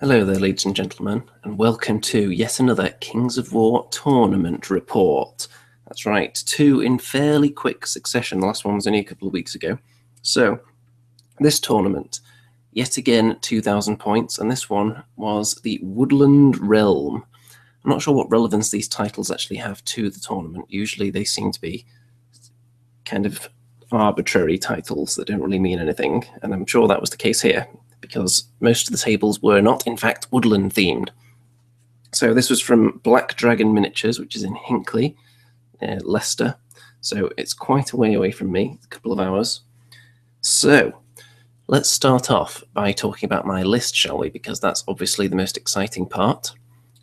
Hello there, ladies and gentlemen, and welcome to yet another Kings of War tournament report. That's right, two in fairly quick succession. The last one was only a couple of weeks ago. So, this tournament, yet again 2,000 points, and this one was the Woodland Realm. I'm not sure what relevance these titles actually have to the tournament. Usually they seem to be kind of arbitrary titles that don't really mean anything, and I'm sure that was the case here because most of the tables were not, in fact, woodland themed. So this was from Black Dragon Miniatures, which is in Hinckley, uh, Leicester. So it's quite a way away from me, a couple of hours. So let's start off by talking about my list, shall we? Because that's obviously the most exciting part.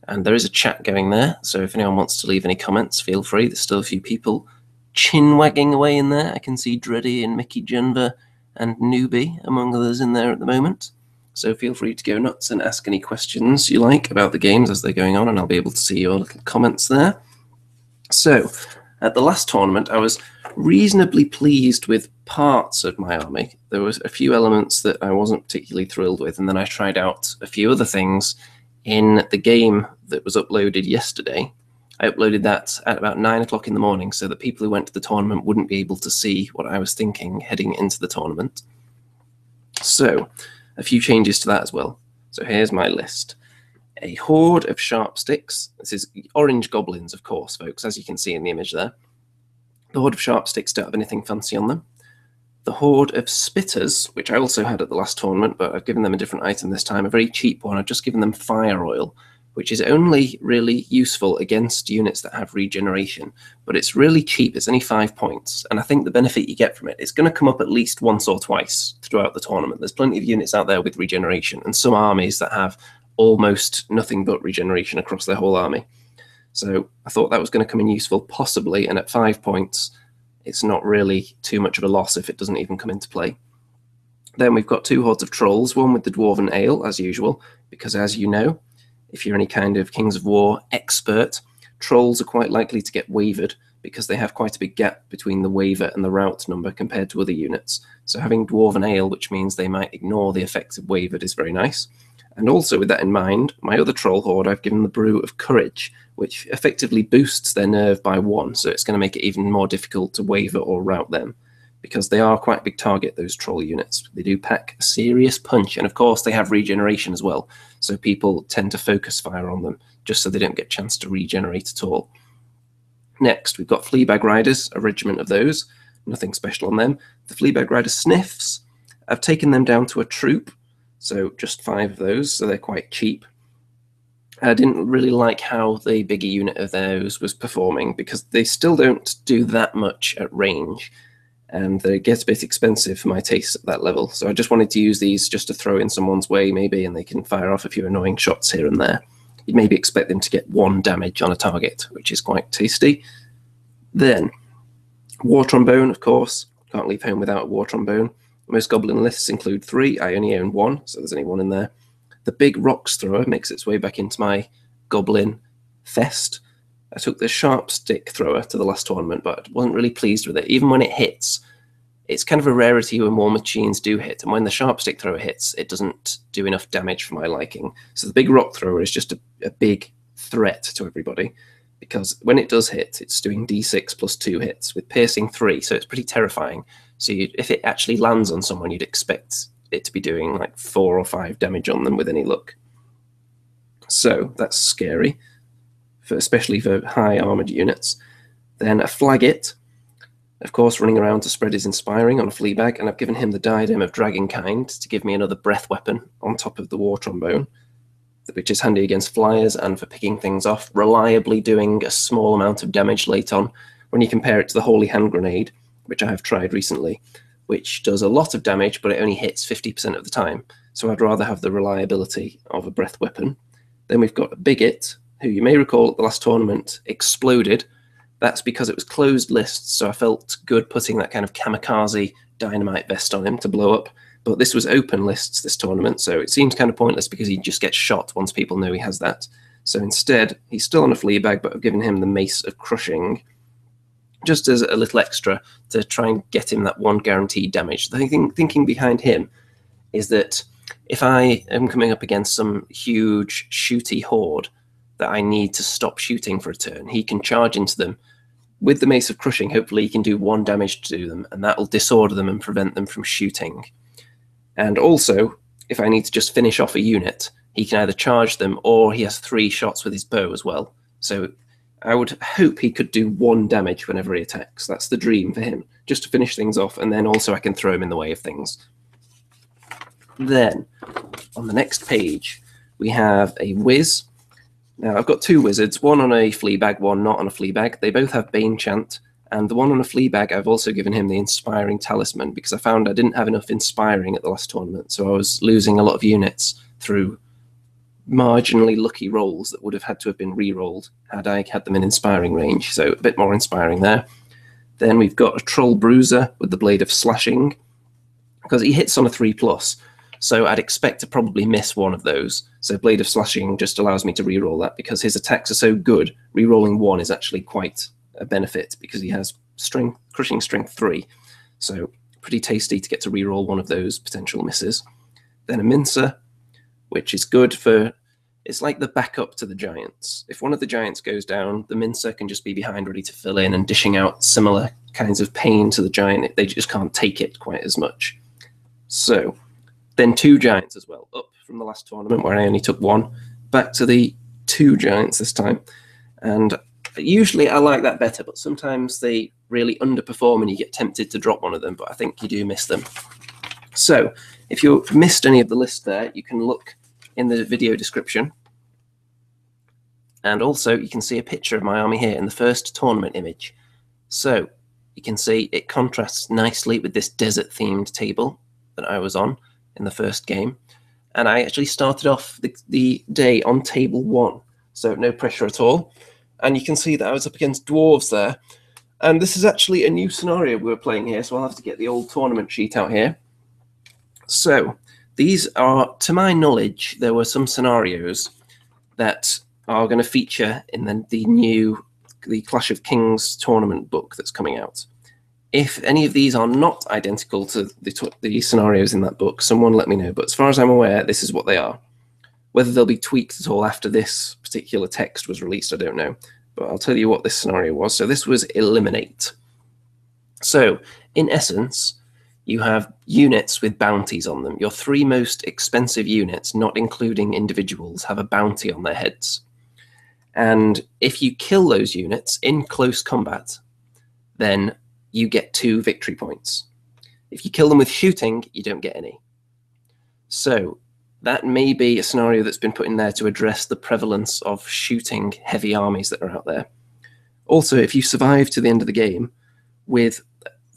And there is a chat going there, so if anyone wants to leave any comments, feel free. There's still a few people chin wagging away in there. I can see Dreddy and Mickey Jenver and Newbie, among others, in there at the moment. So feel free to go nuts and ask any questions you like about the games as they're going on, and I'll be able to see your little comments there. So, at the last tournament, I was reasonably pleased with parts of my army. There was a few elements that I wasn't particularly thrilled with, and then I tried out a few other things in the game that was uploaded yesterday. I uploaded that at about nine o'clock in the morning so that people who went to the tournament wouldn't be able to see what I was thinking heading into the tournament. So, a few changes to that as well. So, here's my list a horde of sharp sticks. This is orange goblins, of course, folks, as you can see in the image there. The horde of sharp sticks don't have anything fancy on them. The horde of spitters, which I also had at the last tournament, but I've given them a different item this time, a very cheap one. I've just given them fire oil, which is only really useful against units that have regeneration. But it's really cheap, it's only five points. And I think the benefit you get from it is going to come up at least once or twice throughout the tournament. There's plenty of units out there with regeneration, and some armies that have almost nothing but regeneration across their whole army. So I thought that was going to come in useful, possibly, and at five points, it's not really too much of a loss if it doesn't even come into play. Then we've got two hordes of trolls, one with the dwarven ale, as usual, because as you know, if you're any kind of Kings of War expert, trolls are quite likely to get wavered because they have quite a big gap between the waver and the route number compared to other units. So having Dwarven Ale, which means they might ignore the effects of wavered, is very nice. And also with that in mind, my other troll horde, I've given the Brew of Courage, which effectively boosts their nerve by one, so it's going to make it even more difficult to waver or rout them because they are quite a big target, those troll units. They do pack a serious punch, and of course, they have regeneration as well. So people tend to focus fire on them just so they don't get a chance to regenerate at all. Next, we've got Fleabag Riders, a regiment of those. Nothing special on them. The Fleabag Rider Sniffs, I've taken them down to a troop, so just five of those, so they're quite cheap. I didn't really like how the bigger unit of those was performing because they still don't do that much at range and it gets a bit expensive for my taste at that level. So I just wanted to use these just to throw in someone's way, maybe, and they can fire off a few annoying shots here and there. You'd maybe expect them to get one damage on a target, which is quite tasty. Then, War Trombone, of course. Can't leave home without a War Trombone. Most Goblin lists include three. I only own one, so there's only one in there. The Big Rocks Thrower makes its way back into my Goblin Fest. I took the sharp stick thrower to the last tournament, but wasn't really pleased with it. Even when it hits, it's kind of a rarity when war machines do hit, and when the sharp stick thrower hits, it doesn't do enough damage for my liking. So the big rock thrower is just a, a big threat to everybody because when it does hit, it's doing d6 plus two hits with piercing three, so it's pretty terrifying. So you, if it actually lands on someone, you'd expect it to be doing like four or five damage on them with any luck. So that's scary for especially for high armored units. Then a Flaggit, of course, running around to spread his inspiring on a flea Fleabag, and I've given him the diadem of Dragonkind to give me another breath weapon on top of the war trombone, which is handy against flyers and for picking things off, reliably doing a small amount of damage late on when you compare it to the Holy Hand Grenade, which I have tried recently, which does a lot of damage, but it only hits 50% of the time. So I'd rather have the reliability of a breath weapon. Then we've got a Biggit, who you may recall at the last tournament exploded. That's because it was closed lists, so I felt good putting that kind of kamikaze dynamite vest on him to blow up. But this was open lists this tournament, so it seems kind of pointless because he just gets shot once people know he has that. So instead, he's still on a flea bag, but I've given him the Mace of Crushing, just as a little extra to try and get him that one guaranteed damage. The thinking, thinking behind him is that if I am coming up against some huge shooty horde that I need to stop shooting for a turn, he can charge into them with the Mace of Crushing. Hopefully, he can do one damage to them, and that will disorder them and prevent them from shooting. And also, if I need to just finish off a unit, he can either charge them or he has three shots with his bow as well. So I would hope he could do one damage whenever he attacks. That's the dream for him, just to finish things off, and then also I can throw him in the way of things. Then, on the next page, we have a Wiz. Now, I've got two wizards, one on a flea bag, one not on a flea bag. They both have Bane Chant, and the one on a flea bag, I've also given him the Inspiring Talisman because I found I didn't have enough Inspiring at the last tournament, so I was losing a lot of units through marginally lucky rolls that would have had to have been re-rolled had I had them in Inspiring range, so a bit more Inspiring there. Then we've got a Troll Bruiser with the Blade of Slashing, because he hits on a 3+, plus, so I'd expect to probably miss one of those. So Blade of Slashing just allows me to re-roll that because his attacks are so good. Re-rolling one is actually quite a benefit because he has strength, crushing strength three. So pretty tasty to get to re-roll one of those potential misses. Then a Mincer, which is good for it's like the backup to the giants. If one of the giants goes down, the Mincer can just be behind ready to fill in and dishing out similar kinds of pain to the giant. They just can't take it quite as much. So then two giants as well, up from the last tournament where I only took one, back to the two giants this time. And usually I like that better, but sometimes they really underperform and you get tempted to drop one of them, but I think you do miss them. So if you missed any of the list there, you can look in the video description. And also you can see a picture of my army here in the first tournament image. So you can see it contrasts nicely with this desert themed table that I was on in the first game. And I actually started off the, the day on table one, so no pressure at all. And you can see that I was up against dwarves there. And this is actually a new scenario we are playing here, so I'll have to get the old tournament sheet out here. So these are, to my knowledge, there were some scenarios that are going to feature in the, the new the Clash of Kings tournament book that's coming out if any of these are not identical to the, the scenarios in that book, someone let me know. But as far as I'm aware, this is what they are. Whether they'll be tweaked at all after this particular text was released, I don't know. But I'll tell you what this scenario was. So this was Eliminate. So, in essence, you have units with bounties on them. Your three most expensive units, not including individuals, have a bounty on their heads. And if you kill those units in close combat, then you get two victory points. If you kill them with shooting, you don't get any. So that may be a scenario that's been put in there to address the prevalence of shooting heavy armies that are out there. Also, if you survive to the end of the game with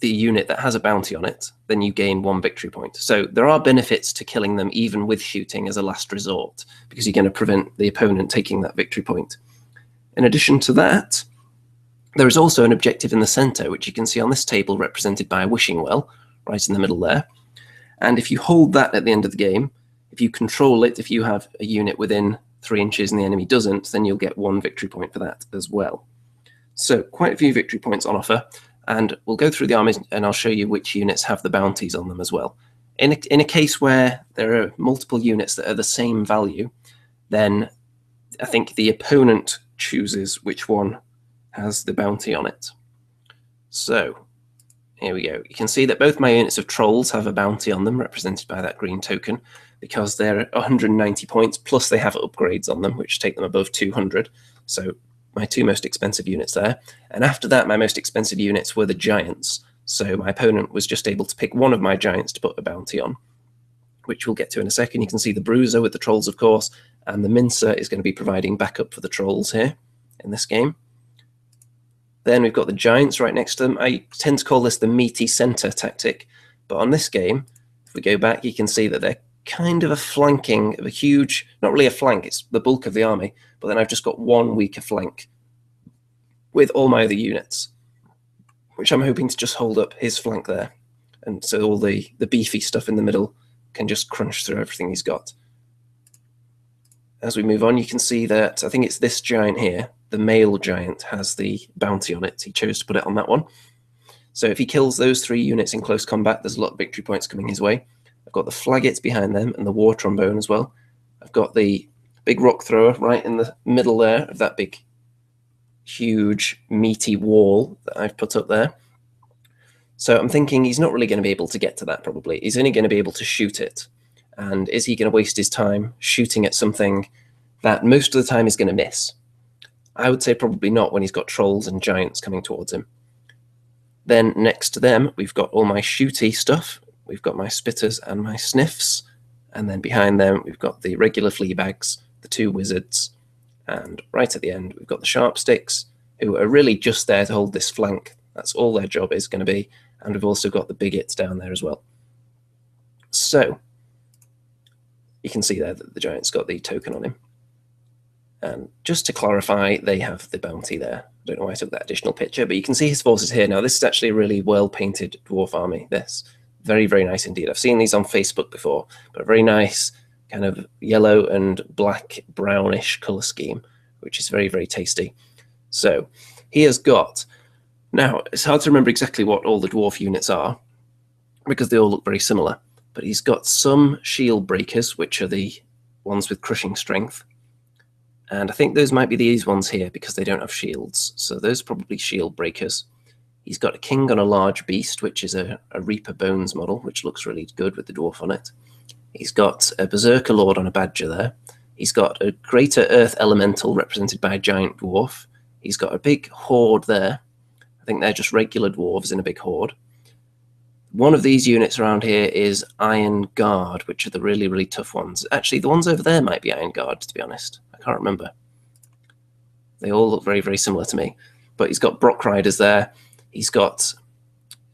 the unit that has a bounty on it, then you gain one victory point. So there are benefits to killing them even with shooting as a last resort, because you're going to prevent the opponent taking that victory point. In addition to that, there is also an objective in the center, which you can see on this table represented by a wishing well, right in the middle there. And if you hold that at the end of the game, if you control it, if you have a unit within three inches and the enemy doesn't, then you'll get one victory point for that as well. So quite a few victory points on offer, and we'll go through the armies and I'll show you which units have the bounties on them as well. In a, in a case where there are multiple units that are the same value, then I think the opponent chooses which one has the bounty on it. So here we go. You can see that both my units of trolls have a bounty on them, represented by that green token, because they're 190 points, plus they have upgrades on them, which take them above 200. So my two most expensive units there. And after that, my most expensive units were the giants. So my opponent was just able to pick one of my giants to put a bounty on, which we'll get to in a second. You can see the Bruiser with the trolls, of course, and the Mincer is going to be providing backup for the trolls here in this game. Then we've got the Giants right next to them. I tend to call this the meaty center tactic. But on this game, if we go back, you can see that they're kind of a flanking of a huge, not really a flank, it's the bulk of the army. But then I've just got one weaker flank with all my other units, which I'm hoping to just hold up his flank there. And so all the, the beefy stuff in the middle can just crunch through everything he's got. As we move on, you can see that I think it's this giant here the male giant has the bounty on it. He chose to put it on that one. So if he kills those three units in close combat, there's a lot of victory points coming his way. I've got the Flaggits behind them and the War Trombone as well. I've got the big rock thrower right in the middle there of that big, huge, meaty wall that I've put up there. So I'm thinking he's not really going to be able to get to that probably. He's only going to be able to shoot it. And is he going to waste his time shooting at something that most of the time is going to miss? I would say probably not when he's got trolls and giants coming towards him. Then next to them, we've got all my shooty stuff. We've got my spitters and my sniffs. And then behind them, we've got the regular flea bags, the two wizards. And right at the end, we've got the sharp sticks, who are really just there to hold this flank. That's all their job is going to be. And we've also got the Biggits down there as well. So you can see there that the giant's got the token on him. And just to clarify, they have the bounty there. I don't know why I took that additional picture, but you can see his forces here. Now, this is actually a really well painted dwarf army. This very, very nice indeed. I've seen these on Facebook before, but very nice kind of yellow and black brownish color scheme, which is very, very tasty. So he has got, now it's hard to remember exactly what all the dwarf units are because they all look very similar, but he's got some shield breakers, which are the ones with crushing strength. And I think those might be these ones here because they don't have shields. So those are probably shield breakers. He's got a king on a large beast, which is a, a Reaper Bones model, which looks really good with the dwarf on it. He's got a Berserker Lord on a badger there. He's got a Greater Earth Elemental represented by a giant dwarf. He's got a big horde there. I think they're just regular dwarves in a big horde. One of these units around here is Iron Guard, which are the really, really tough ones. Actually, the ones over there might be Iron Guard, to be honest. I can't remember. They all look very, very similar to me. But he's got Brock Riders there. He's got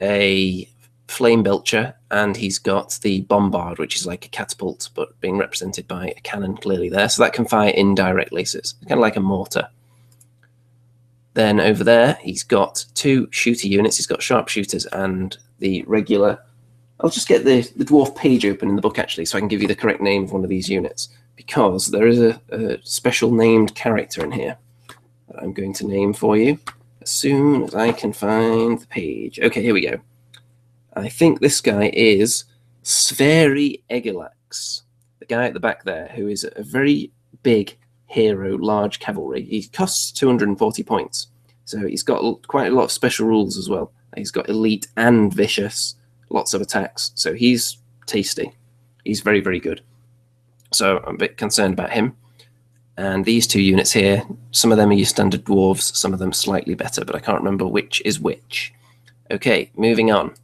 a Flame Belcher, and he's got the Bombard, which is like a catapult, but being represented by a cannon clearly there. So that can fire indirectly. So it's kind of like a mortar. Then over there, he's got two shooter units. He's got sharpshooters and the regular. I'll just get the, the dwarf page open in the book actually, so I can give you the correct name of one of these units because there is a, a special named character in here that I'm going to name for you as soon as I can find the page. Okay, here we go. I think this guy is Sveri Egilax, the guy at the back there, who is a very big hero, large cavalry. He costs 240 points, so he's got quite a lot of special rules as well. He's got elite and vicious, lots of attacks, so he's tasty. He's very, very good. So I'm a bit concerned about him. And these two units here, some of them are your standard dwarves, some of them slightly better, but I can't remember which is which. Okay, moving on.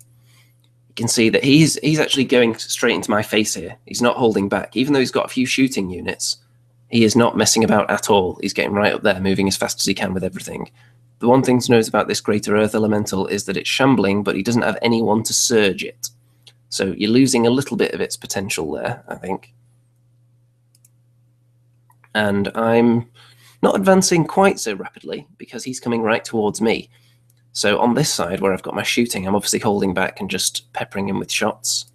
You can see that he's he's actually going straight into my face here. He's not holding back. Even though he's got a few shooting units, he is not messing about at all. He's getting right up there, moving as fast as he can with everything. The one thing to note about this Greater Earth Elemental is that it's shambling, but he doesn't have anyone to surge it. So you're losing a little bit of its potential there, I think and I'm not advancing quite so rapidly because he's coming right towards me. So on this side where I've got my shooting, I'm obviously holding back and just peppering him with shots.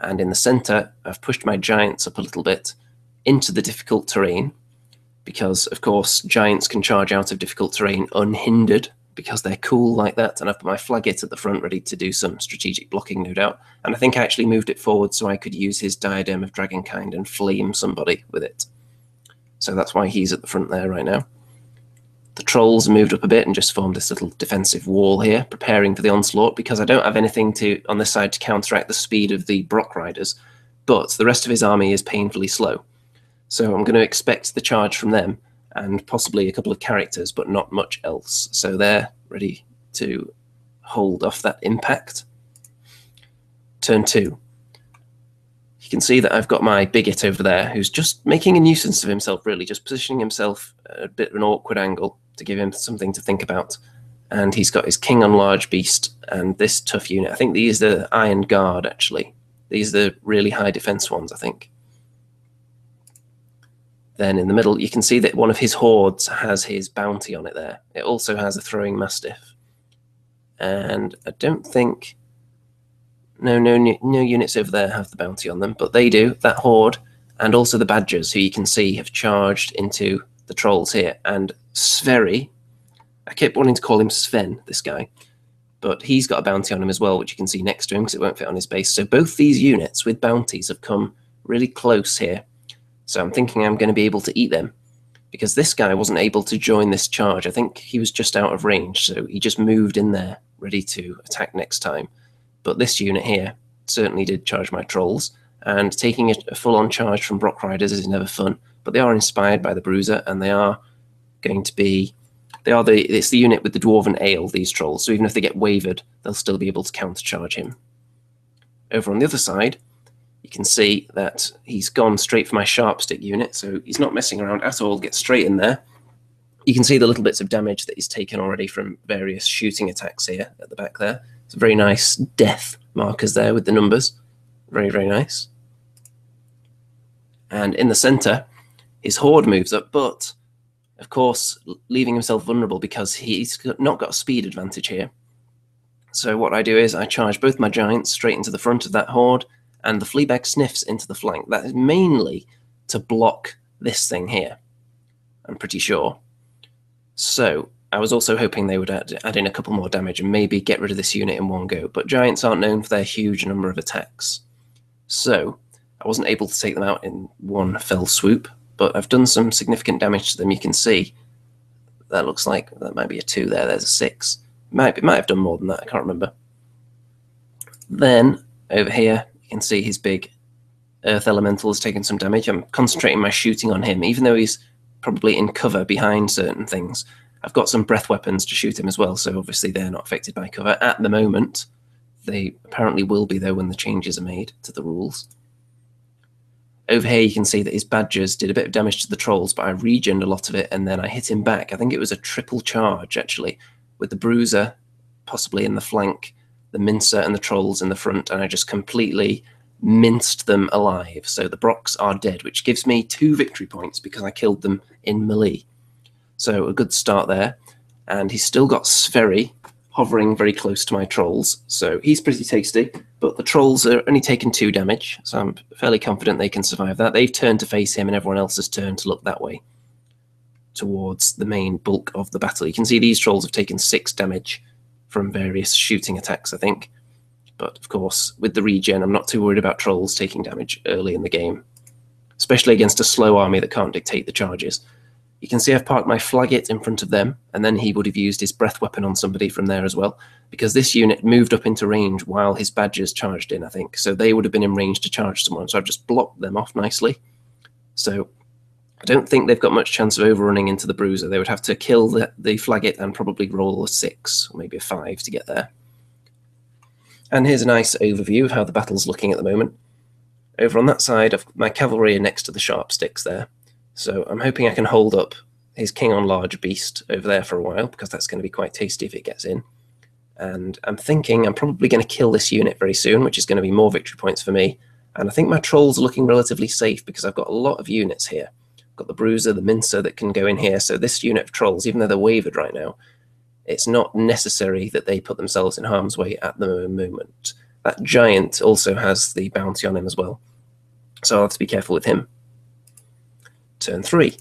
And in the center, I've pushed my giants up a little bit into the difficult terrain because, of course, giants can charge out of difficult terrain unhindered because they're cool like that. And I've put my flaggit at the front ready to do some strategic blocking, no doubt. And I think I actually moved it forward so I could use his diadem of dragonkind and flame somebody with it. So that's why he's at the front there right now. The trolls moved up a bit and just formed this little defensive wall here, preparing for the onslaught because I don't have anything to on this side to counteract the speed of the Brock Riders, but the rest of his army is painfully slow. So I'm going to expect the charge from them and possibly a couple of characters, but not much else. So they're ready to hold off that impact. Turn two you can see that I've got my Biggit over there who's just making a nuisance of himself, really, just positioning himself a bit of an awkward angle to give him something to think about. And he's got his king on large beast and this tough unit. I think these are the Iron Guard, actually. These are the really high defense ones, I think. Then in the middle, you can see that one of his hordes has his bounty on it there. It also has a throwing mastiff. And I don't think no, no, no units over there have the bounty on them, but they do. That horde and also the badgers, who you can see have charged into the trolls here. And Sveri, I kept wanting to call him Sven, this guy, but he's got a bounty on him as well, which you can see next to him because it won't fit on his base. So both these units with bounties have come really close here. So I'm thinking I'm going to be able to eat them because this guy wasn't able to join this charge. I think he was just out of range, so he just moved in there, ready to attack next time. But this unit here certainly did charge my trolls, and taking a, full-on charge from Brock Riders is never fun. But they are inspired by the Bruiser, and they are going to be they are the it's the unit with the dwarven ale, these trolls. So even if they get wavered, they'll still be able to countercharge him. Over on the other side, you can see that he's gone straight for my sharp stick unit, so he's not messing around at all, gets straight in there. You can see the little bits of damage that he's taken already from various shooting attacks here at the back there. It's very nice death markers there with the numbers. Very, very nice. And in the center, his horde moves up, but of course, leaving himself vulnerable because he's not got a speed advantage here. So what I do is I charge both my giants straight into the front of that horde, and the fleabag sniffs into the flank. That is mainly to block this thing here. I'm pretty sure. So I was also hoping they would add, add in a couple more damage and maybe get rid of this unit in one go, but giants aren't known for their huge number of attacks. So I wasn't able to take them out in one fell swoop, but I've done some significant damage to them. You can see that looks like that might be a two there. There's a six. Might be, might have done more than that. I can't remember. Then over here, you can see his big earth elemental has taken some damage. I'm concentrating my shooting on him, even though he's probably in cover behind certain things. I've got some breath weapons to shoot him as well, so obviously they're not affected by cover at the moment. They apparently will be though when the changes are made to the rules. Over here, you can see that his badgers did a bit of damage to the trolls, but I regened a lot of it, and then I hit him back. I think it was a triple charge, actually, with the bruiser possibly in the flank, the mincer and the trolls in the front, and I just completely minced them alive. So the Brocks are dead, which gives me two victory points because I killed them in melee. So a good start there. And he's still got Sveri, hovering very close to my trolls. So he's pretty tasty, but the trolls are only taking two damage, so I'm fairly confident they can survive that. They've turned to face him, and everyone else has turned to look that way towards the main bulk of the battle. You can see these trolls have taken six damage from various shooting attacks, I think. But of course, with the regen, I'm not too worried about trolls taking damage early in the game, especially against a slow army that can't dictate the charges. You can see I've parked my Flaggit in front of them, and then he would have used his breath weapon on somebody from there as well, because this unit moved up into range while his badgers charged in, I think. So they would have been in range to charge someone, so I've just blocked them off nicely. So I don't think they've got much chance of overrunning into the Bruiser. They would have to kill the, the Flaggit and probably roll a 6, or maybe a 5 to get there. And here's a nice overview of how the battle's looking at the moment. Over on that side, my cavalry are next to the sharp sticks there. So I'm hoping I can hold up his King on Large Beast over there for a while, because that's going to be quite tasty if it gets in. And I'm thinking I'm probably going to kill this unit very soon, which is going to be more victory points for me. And I think my trolls are looking relatively safe because I've got a lot of units here. I've got the Bruiser, the Mincer that can go in here. So this unit of trolls, even though they're wavered right now, it's not necessary that they put themselves in harm's way at the moment. That giant also has the bounty on him as well. So I'll have to be careful with him turn three.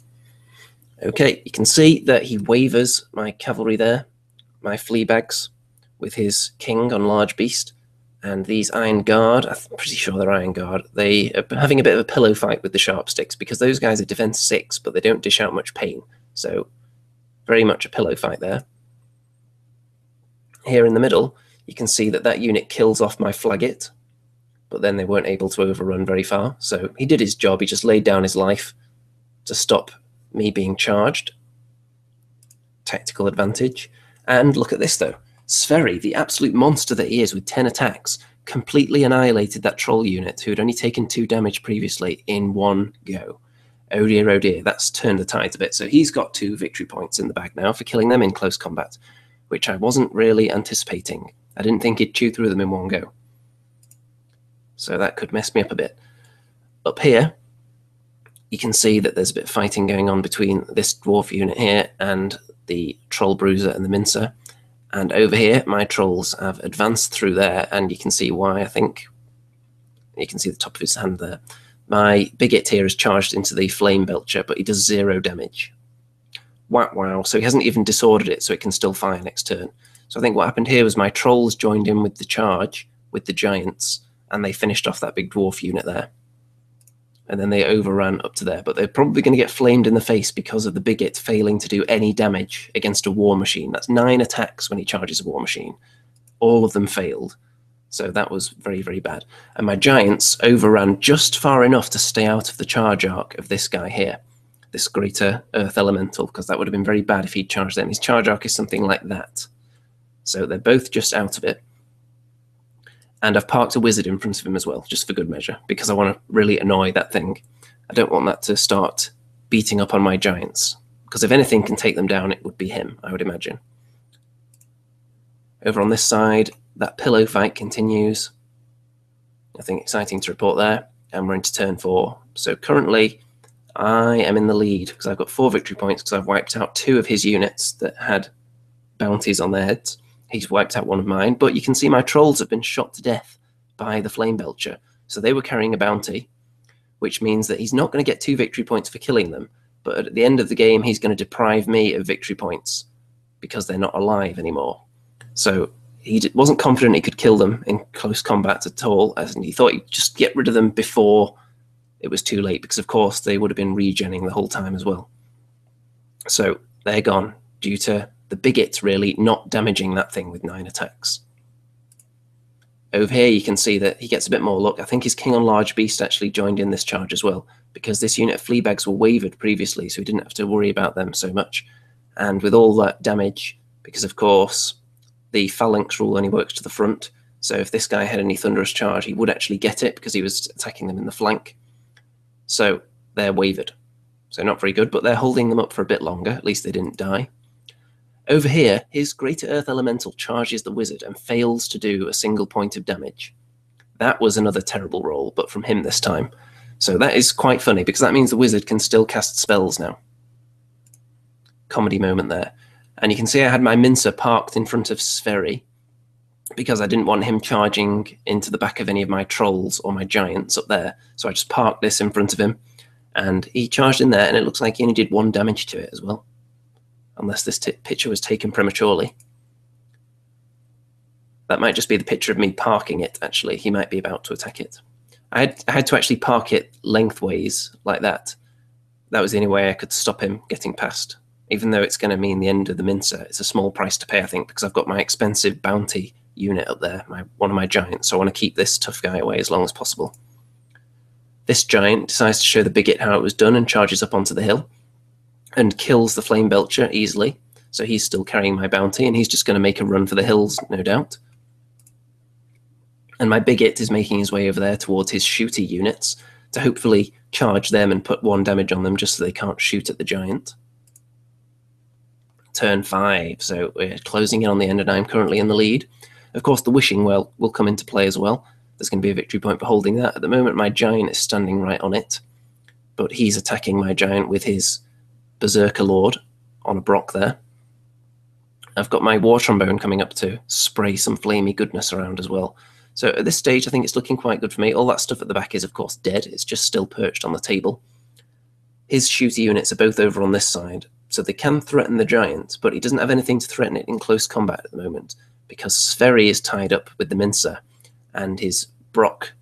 Okay, you can see that he wavers my cavalry there, my flea bags, with his king on large beast, and these iron guard. I'm pretty sure they're iron guard. They are having a bit of a pillow fight with the sharp sticks because those guys are defense six, but they don't dish out much pain. So very much a pillow fight there. Here in the middle, you can see that that unit kills off my Flaggit, but then they weren't able to overrun very far. So he did his job. He just laid down his life to stop me being charged. Tactical advantage. And look at this though. Sveri, the absolute monster that he is with 10 attacks, completely annihilated that troll unit who had only taken two damage previously in one go. Oh dear, oh dear, that's turned the tide a bit. So he's got two victory points in the bag now for killing them in close combat, which I wasn't really anticipating. I didn't think he'd chew through them in one go. So that could mess me up a bit. Up here, you can see that there's a bit of fighting going on between this dwarf unit here and the troll bruiser and the mincer. And over here, my trolls have advanced through there, and you can see why, I think. You can see the top of his hand there. My Biggit here is charged into the flame belcher, but he does zero damage. Wow, wow. So he hasn't even disordered it, so it can still fire next turn. So I think what happened here was my trolls joined in with the charge with the giants, and they finished off that big dwarf unit there. And then they overran up to there, but they're probably going to get flamed in the face because of the Biggit failing to do any damage against a war machine. That's nine attacks when he charges a war machine. All of them failed. So that was very, very bad. And my giants overran just far enough to stay out of the charge arc of this guy here, this greater earth elemental, because that would have been very bad if he'd charged them. His charge arc is something like that. So they're both just out of it. And I've parked a wizard in front of him as well, just for good measure, because I want to really annoy that thing. I don't want that to start beating up on my giants, because if anything can take them down, it would be him, I would imagine. Over on this side, that pillow fight continues. Nothing exciting to report there. And we're into turn four. So currently, I am in the lead because I've got four victory points because I've wiped out two of his units that had bounties on their heads. He's wiped out one of mine, but you can see my trolls have been shot to death by the flame belcher. So they were carrying a bounty, which means that he's not going to get two victory points for killing them. But at the end of the game, he's going to deprive me of victory points because they're not alive anymore. So he wasn't confident he could kill them in close combat at all, and he thought he'd just get rid of them before it was too late, because of course they would have been regenning the whole time as well. So they're gone due to the Biggit really not damaging that thing with nine attacks. Over here, you can see that he gets a bit more luck. I think his King on Large Beast actually joined in this charge as well, because this unit of Fleabags were wavered previously, so he didn't have to worry about them so much. And with all that damage, because of course the phalanx rule only works to the front, so if this guy had any thunderous charge, he would actually get it because he was attacking them in the flank. So they're wavered. So not very good, but they're holding them up for a bit longer. At least they didn't die. Over here, his Greater Earth Elemental charges the wizard and fails to do a single point of damage. That was another terrible roll, but from him this time. So that is quite funny, because that means the wizard can still cast spells now. Comedy moment there. And you can see I had my Mincer parked in front of Sveri, because I didn't want him charging into the back of any of my trolls or my giants up there. So I just parked this in front of him, and he charged in there, and it looks like he only did one damage to it as well unless this picture was taken prematurely. That might just be the picture of me parking it, actually. He might be about to attack it. I had, I had to actually park it lengthways like that. That was the only way I could stop him getting past. Even though it's going to mean the end of the Mincer, it's a small price to pay, I think, because I've got my expensive bounty unit up there, my one of my giants. So I want to keep this tough guy away as long as possible. This giant decides to show the Biggit how it was done and charges up onto the hill and kills the Flame Belcher easily. So he's still carrying my bounty, and he's just going to make a run for the hills, no doubt. And my Biggit is making his way over there towards his shooty units to hopefully charge them and put one damage on them just so they can't shoot at the giant. Turn five, so we're closing in on the end, and I'm currently in the lead. Of course, the Wishing Well will come into play as well. There's going to be a victory point for holding that. At the moment, my giant is standing right on it, but he's attacking my giant with his Berserker Lord on a Brock there. I've got my War Trombone coming up to spray some flamey goodness around as well. So at this stage, I think it's looking quite good for me. All that stuff at the back is, of course, dead. It's just still perched on the table. His shooter units are both over on this side, so they can threaten the giant, but he doesn't have anything to threaten it in close combat at the moment, because Sveri is tied up with the Mincer, and his Brock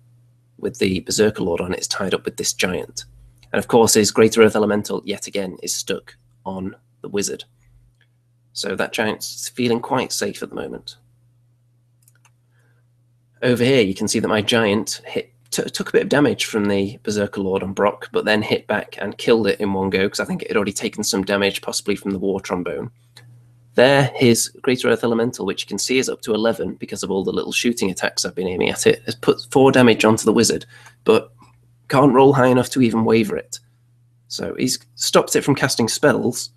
with the Berserker Lord on it is tied up with this giant. And of course, his Greater Earth Elemental, yet again, is stuck on the wizard. So that giant's feeling quite safe at the moment. Over here, you can see that my giant hit took a bit of damage from the Berserker Lord on Brock, but then hit back and killed it in one go because I think it had already taken some damage, possibly from the War Trombone. There, his Greater Earth Elemental, which you can see is up to 11 because of all the little shooting attacks I've been aiming at it, has put 4 damage onto the wizard, but can't roll high enough to even waver it. So he's stopped it from casting spells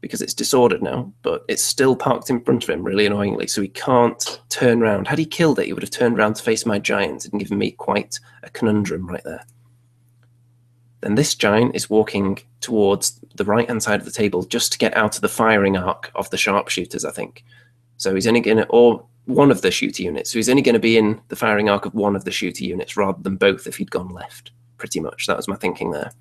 because it's disordered now, but it's still parked in front of him really annoyingly, so he can't turn around. Had he killed it, he would have turned around to face my giant and given me quite a conundrum right there. Then this giant is walking towards the right hand side of the table just to get out of the firing arc of the sharpshooters, I think. So he's only going to, or one of the shooter units. So he's only going to be in the firing arc of one of the shooter units rather than both if he'd gone left, pretty much. That was my thinking there.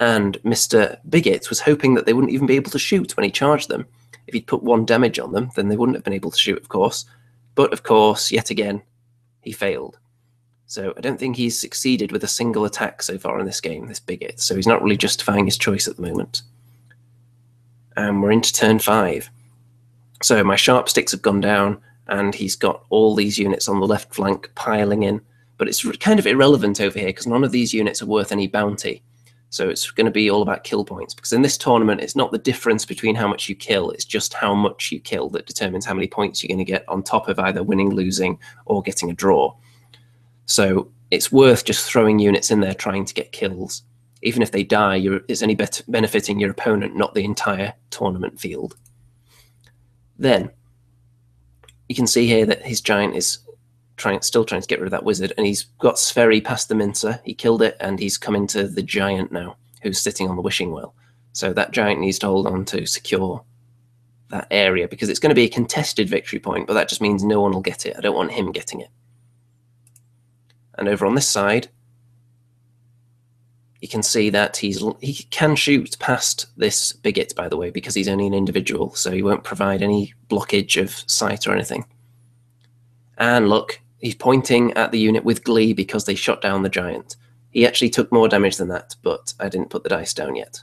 And Mr. Biggit was hoping that they wouldn't even be able to shoot when he charged them. If he'd put one damage on them, then they wouldn't have been able to shoot, of course. But of course, yet again, he failed. So I don't think he's succeeded with a single attack so far in this game, this Biggit. So he's not really justifying his choice at the moment. And we're into turn five. So my sharp sticks have gone down, and he's got all these units on the left flank piling in. But it's kind of irrelevant over here because none of these units are worth any bounty. So it's going to be all about kill points because in this tournament, it's not the difference between how much you kill, it's just how much you kill that determines how many points you're going to get on top of either winning, losing, or getting a draw. So it's worth just throwing units in there trying to get kills. Even if they die, it's only benefiting your opponent, not the entire tournament field. Then you can see here that his giant is trying, still trying to get rid of that wizard, and he's got Sveri past the Mincer. He killed it, and he's come into the giant now, who's sitting on the wishing well. So that giant needs to hold on to secure that area because it's going to be a contested victory point, but that just means no one will get it. I don't want him getting it. And over on this side, you can see that he's he can shoot past this Biggit, by the way, because he's only an individual, so he won't provide any blockage of sight or anything. And look, he's pointing at the unit with glee because they shot down the giant. He actually took more damage than that, but I didn't put the dice down yet.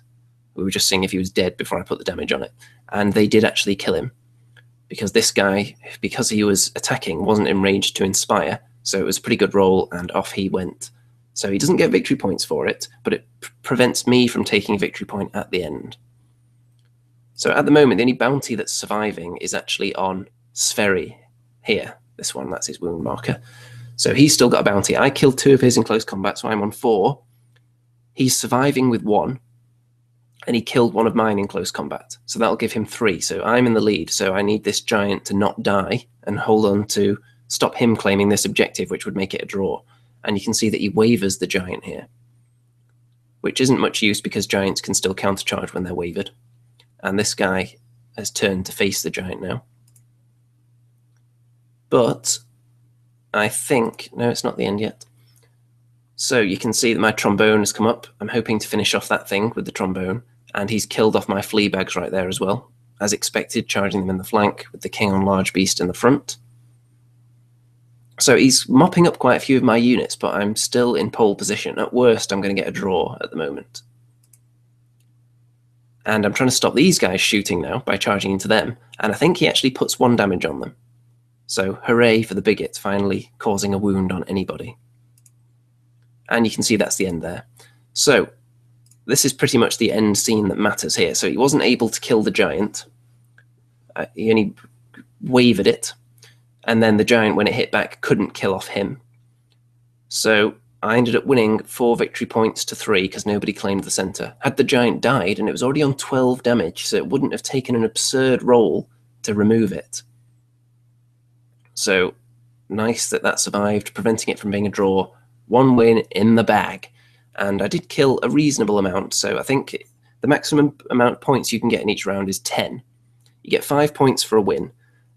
We were just seeing if he was dead before I put the damage on it. And they did actually kill him. Because this guy, because he was attacking, wasn't enraged to inspire, so it was a pretty good roll, and off he went. So he doesn't get victory points for it, but it prevents me from taking a victory point at the end. So at the moment, the only bounty that's surviving is actually on Sveri here. This one, that's his wound marker. So he's still got a bounty. I killed two of his in close combat, so I'm on four. He's surviving with one, and he killed one of mine in close combat. So that'll give him three. So I'm in the lead. So I need this giant to not die and hold on to stop him claiming this objective, which would make it a draw. And you can see that he wavers the giant here, which isn't much use because giants can still countercharge when they're wavered. And this guy has turned to face the giant now. But I think, no, it's not the end yet. So you can see that my trombone has come up. I'm hoping to finish off that thing with the trombone. And he's killed off my flea bags right there as well. As expected, charging them in the flank with the king on large beast in the front. So he's mopping up quite a few of my units, but I'm still in pole position. At worst, I'm going to get a draw at the moment. And I'm trying to stop these guys shooting now by charging into them. And I think he actually puts one damage on them. So hooray for the Biggit finally causing a wound on anybody. And you can see that's the end there. So this is pretty much the end scene that matters here. So he wasn't able to kill the giant. Uh, he only wavered it and then the giant, when it hit back, couldn't kill off him. So I ended up winning four victory points to three because nobody claimed the center. Had the giant died, and it was already on 12 damage, so it wouldn't have taken an absurd roll to remove it. So nice that that survived, preventing it from being a draw. One win in the bag. And I did kill a reasonable amount, so I think the maximum amount of points you can get in each round is 10. You get five points for a win,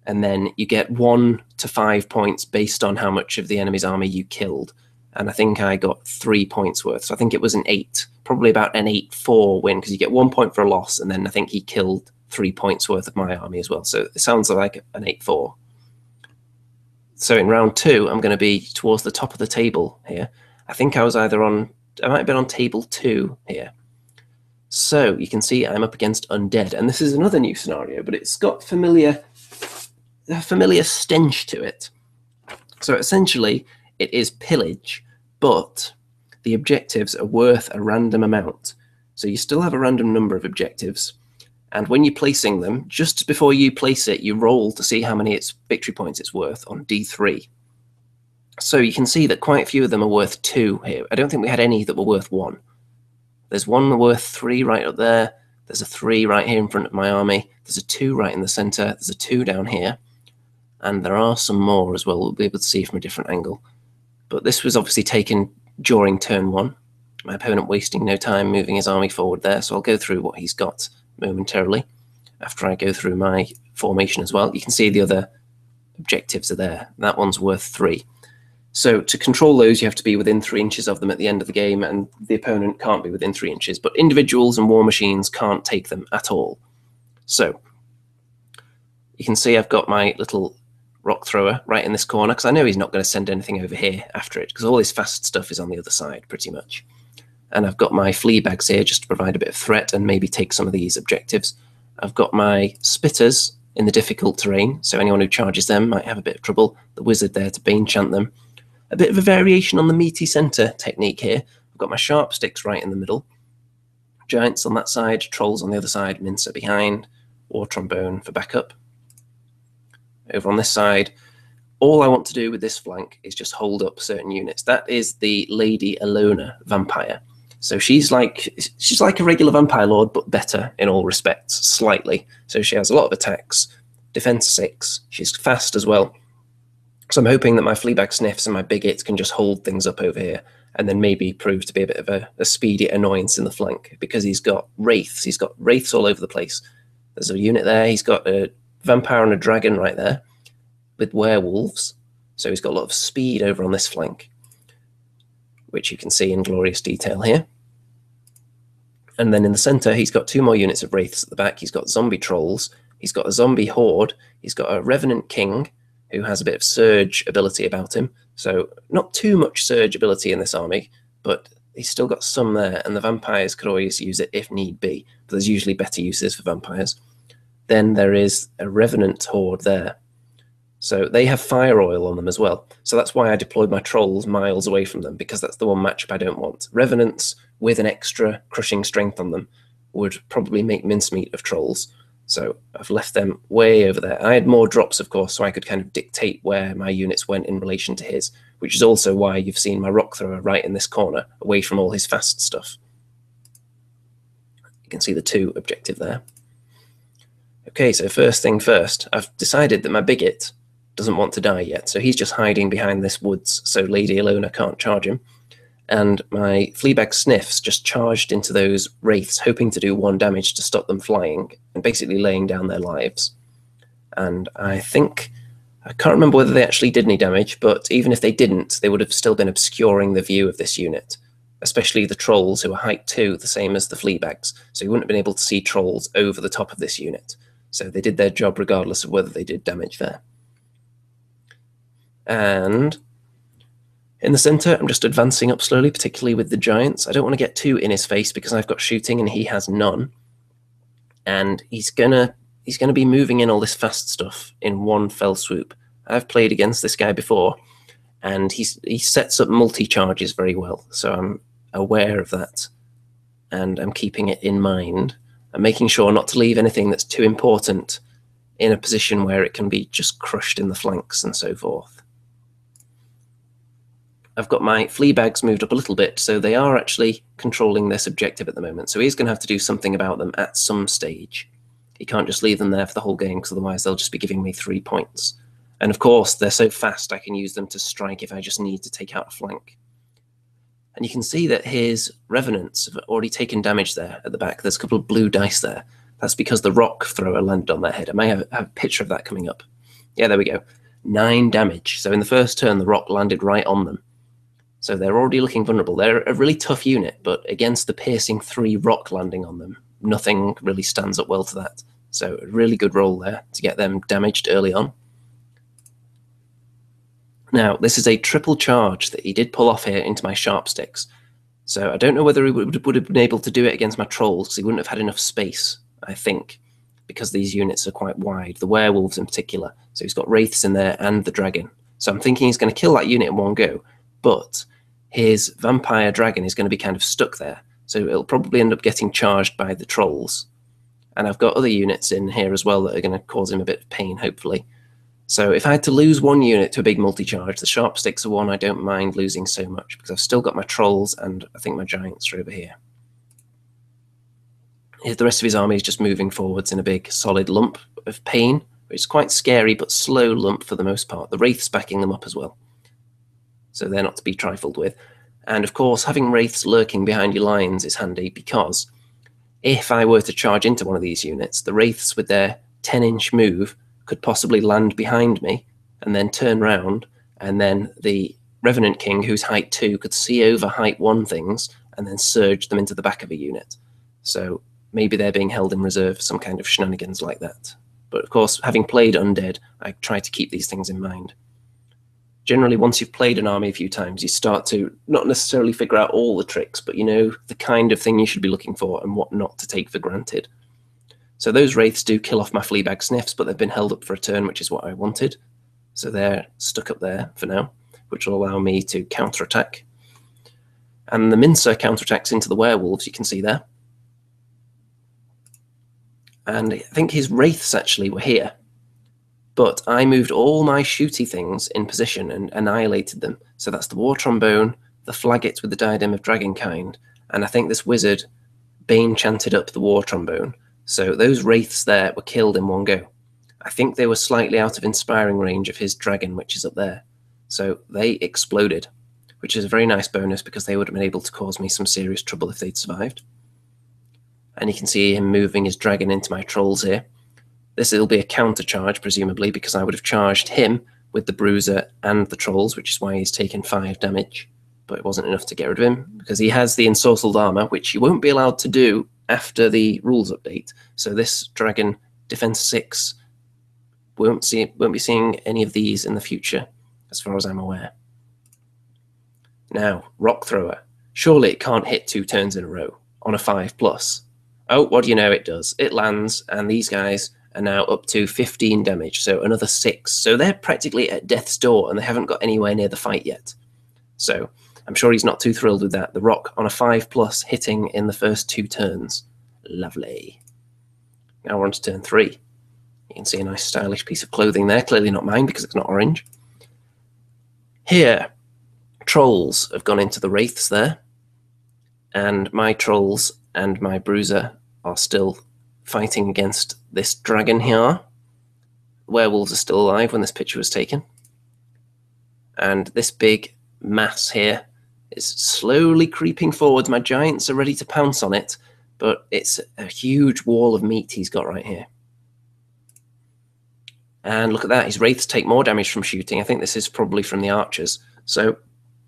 and then you get one to five points based on how much of the enemy's army you killed. And I think I got three points worth. So I think it was an eight, probably about an eight four win because you get one point for a loss, and then I think he killed three points worth of my army as well. So it sounds like an eight four. So in round two, I'm going to be towards the top of the table here. I think I was either on, I might have been on table two here. So you can see I'm up against undead, and this is another new scenario, but it's got familiar a familiar stench to it. So essentially, it is pillage, but the objectives are worth a random amount. So you still have a random number of objectives. And when you're placing them, just before you place it, you roll to see how many its victory points it's worth on D3. So you can see that quite a few of them are worth two here. I don't think we had any that were worth one. There's one worth three right up there. There's a three right here in front of my army. There's a two right in the center. There's a two down here and there are some more as well we'll be able to see from a different angle. But this was obviously taken during turn one. My opponent wasting no time moving his army forward there, so I'll go through what he's got momentarily after I go through my formation as well. You can see the other objectives are there. That one's worth three. So to control those, you have to be within three inches of them at the end of the game, and the opponent can't be within three inches. But individuals and war machines can't take them at all. So you can see I've got my little rock thrower right in this corner because I know he's not going to send anything over here after it because all his fast stuff is on the other side pretty much. And I've got my flea bags here just to provide a bit of threat and maybe take some of these objectives. I've got my spitters in the difficult terrain, so anyone who charges them might have a bit of trouble. The wizard there to bane chant them. A bit of a variation on the meaty centre technique here. I've got my sharp sticks right in the middle. Giants on that side, trolls on the other side, mincer behind, war trombone for backup. Over on this side, all I want to do with this flank is just hold up certain units. That is the Lady Alona vampire. So she's like she's like a regular vampire lord, but better in all respects, slightly. So she has a lot of attacks, defense six. She's fast as well. So I'm hoping that my Fleabag Sniffs and my Biggits can just hold things up over here and then maybe prove to be a bit of a, a speedy annoyance in the flank because he's got Wraiths. He's got Wraiths all over the place. There's a unit there. He's got a Vampire and a Dragon right there with Werewolves. So he's got a lot of speed over on this flank which you can see in glorious detail here. And then in the center, he's got two more units of Wraiths at the back. He's got zombie trolls. He's got a zombie horde. He's got a Revenant King who has a bit of surge ability about him. So not too much surge ability in this army, but he's still got some there. And the vampires could always use it if need be. But there's usually better uses for vampires. Then there is a Revenant horde there. So they have fire oil on them as well. So that's why I deployed my trolls miles away from them, because that's the one matchup I don't want. Revenants with an extra crushing strength on them would probably make mincemeat of trolls. So I've left them way over there. I had more drops, of course, so I could kind of dictate where my units went in relation to his, which is also why you've seen my rock thrower right in this corner, away from all his fast stuff. You can see the two objective there. Okay, so first thing first, I've decided that my Biggit doesn't want to die yet. So he's just hiding behind this woods so Lady Alona can't charge him. And my Fleabag Sniffs just charged into those wraiths, hoping to do one damage to stop them flying and basically laying down their lives. And I think, I can't remember whether they actually did any damage, but even if they didn't, they would have still been obscuring the view of this unit, especially the trolls who are height 2, the same as the Fleabags. So you wouldn't have been able to see trolls over the top of this unit. So they did their job regardless of whether they did damage there. And in the center, I'm just advancing up slowly, particularly with the giants. I don't want to get too in his face because I've got shooting and he has none. And he's gonna he's gonna be moving in all this fast stuff in one fell swoop. I've played against this guy before, and he's he sets up multi charges very well. So I'm aware of that, and I'm keeping it in mind. I'm making sure not to leave anything that's too important in a position where it can be just crushed in the flanks and so forth. I've got my flea bags moved up a little bit, so they are actually controlling this objective at the moment. So he's going to have to do something about them at some stage. He can't just leave them there for the whole game, because otherwise they'll just be giving me three points. And of course, they're so fast I can use them to strike if I just need to take out a flank. And you can see that his Revenants have already taken damage there at the back. There's a couple of blue dice there. That's because the rock thrower landed on their head. I may have, have a picture of that coming up. Yeah, there we go. Nine damage. So in the first turn, the rock landed right on them. So they're already looking vulnerable. They're a really tough unit, but against the piercing three rock landing on them, nothing really stands up well to that. So a really good roll there to get them damaged early on. Now, this is a triple charge that he did pull off here into my sharp sticks. So I don't know whether he would, would have been able to do it against my trolls because he wouldn't have had enough space, I think, because these units are quite wide, the werewolves in particular. So he's got wraiths in there and the dragon. So I'm thinking he's going to kill that unit in one go, but his vampire dragon is going to be kind of stuck there. So it'll probably end up getting charged by the trolls. And I've got other units in here as well that are going to cause him a bit of pain, hopefully. So if I had to lose one unit to a big multi-charge, the sharp sticks are one I don't mind losing so much because I've still got my trolls and I think my giants are over here. The rest of his army is just moving forwards in a big solid lump of pain. It's quite scary but slow lump for the most part. The wraith's backing them up as well so they're not to be trifled with. And of course, having wraiths lurking behind your lines is handy because if I were to charge into one of these units, the wraiths with their 10 inch move could possibly land behind me and then turn round, and then the Revenant King, who's height 2, could see over height 1 things and then surge them into the back of a unit. So maybe they're being held in reserve for some kind of shenanigans like that. But of course, having played Undead, I try to keep these things in mind. Generally, once you've played an army a few times, you start to not necessarily figure out all the tricks, but you know the kind of thing you should be looking for and what not to take for granted. So those wraiths do kill off my fleabag sniffs, but they've been held up for a turn, which is what I wanted. So they're stuck up there for now, which will allow me to counterattack. And the Mincer counterattacks into the werewolves, you can see there. And I think his wraiths actually were here. But I moved all my shooty things in position and annihilated them. So that's the war trombone, the Flaggit with the diadem of dragonkind, and I think this wizard Bane chanted up the war trombone. So those wraiths there were killed in one go. I think they were slightly out of inspiring range of his dragon, which is up there. So they exploded, which is a very nice bonus because they would have been able to cause me some serious trouble if they'd survived. And you can see him moving his dragon into my trolls here. This will be a counter charge, presumably, because I would have charged him with the bruiser and the trolls, which is why he's taken five damage. But it wasn't enough to get rid of him because he has the ensorcelled armor, which you won't be allowed to do after the rules update. So this dragon defense six won't see won't be seeing any of these in the future, as far as I'm aware. Now, rock thrower. Surely it can't hit two turns in a row on a five plus. Oh, what do you know? It does. It lands, and these guys are now up to 15 damage, so another six. So they're practically at death's door, and they haven't got anywhere near the fight yet. So I'm sure he's not too thrilled with that. The rock on a five plus hitting in the first two turns. Lovely. Now we're on to turn three. You can see a nice stylish piece of clothing there. Clearly not mine because it's not orange. Here, trolls have gone into the wraiths there. And my trolls and my bruiser are still fighting against this dragon here. Werewolves are still alive when this picture was taken. And this big mass here is slowly creeping forwards. My giants are ready to pounce on it, but it's a huge wall of meat he's got right here. And look at that, his wraiths take more damage from shooting. I think this is probably from the archers. So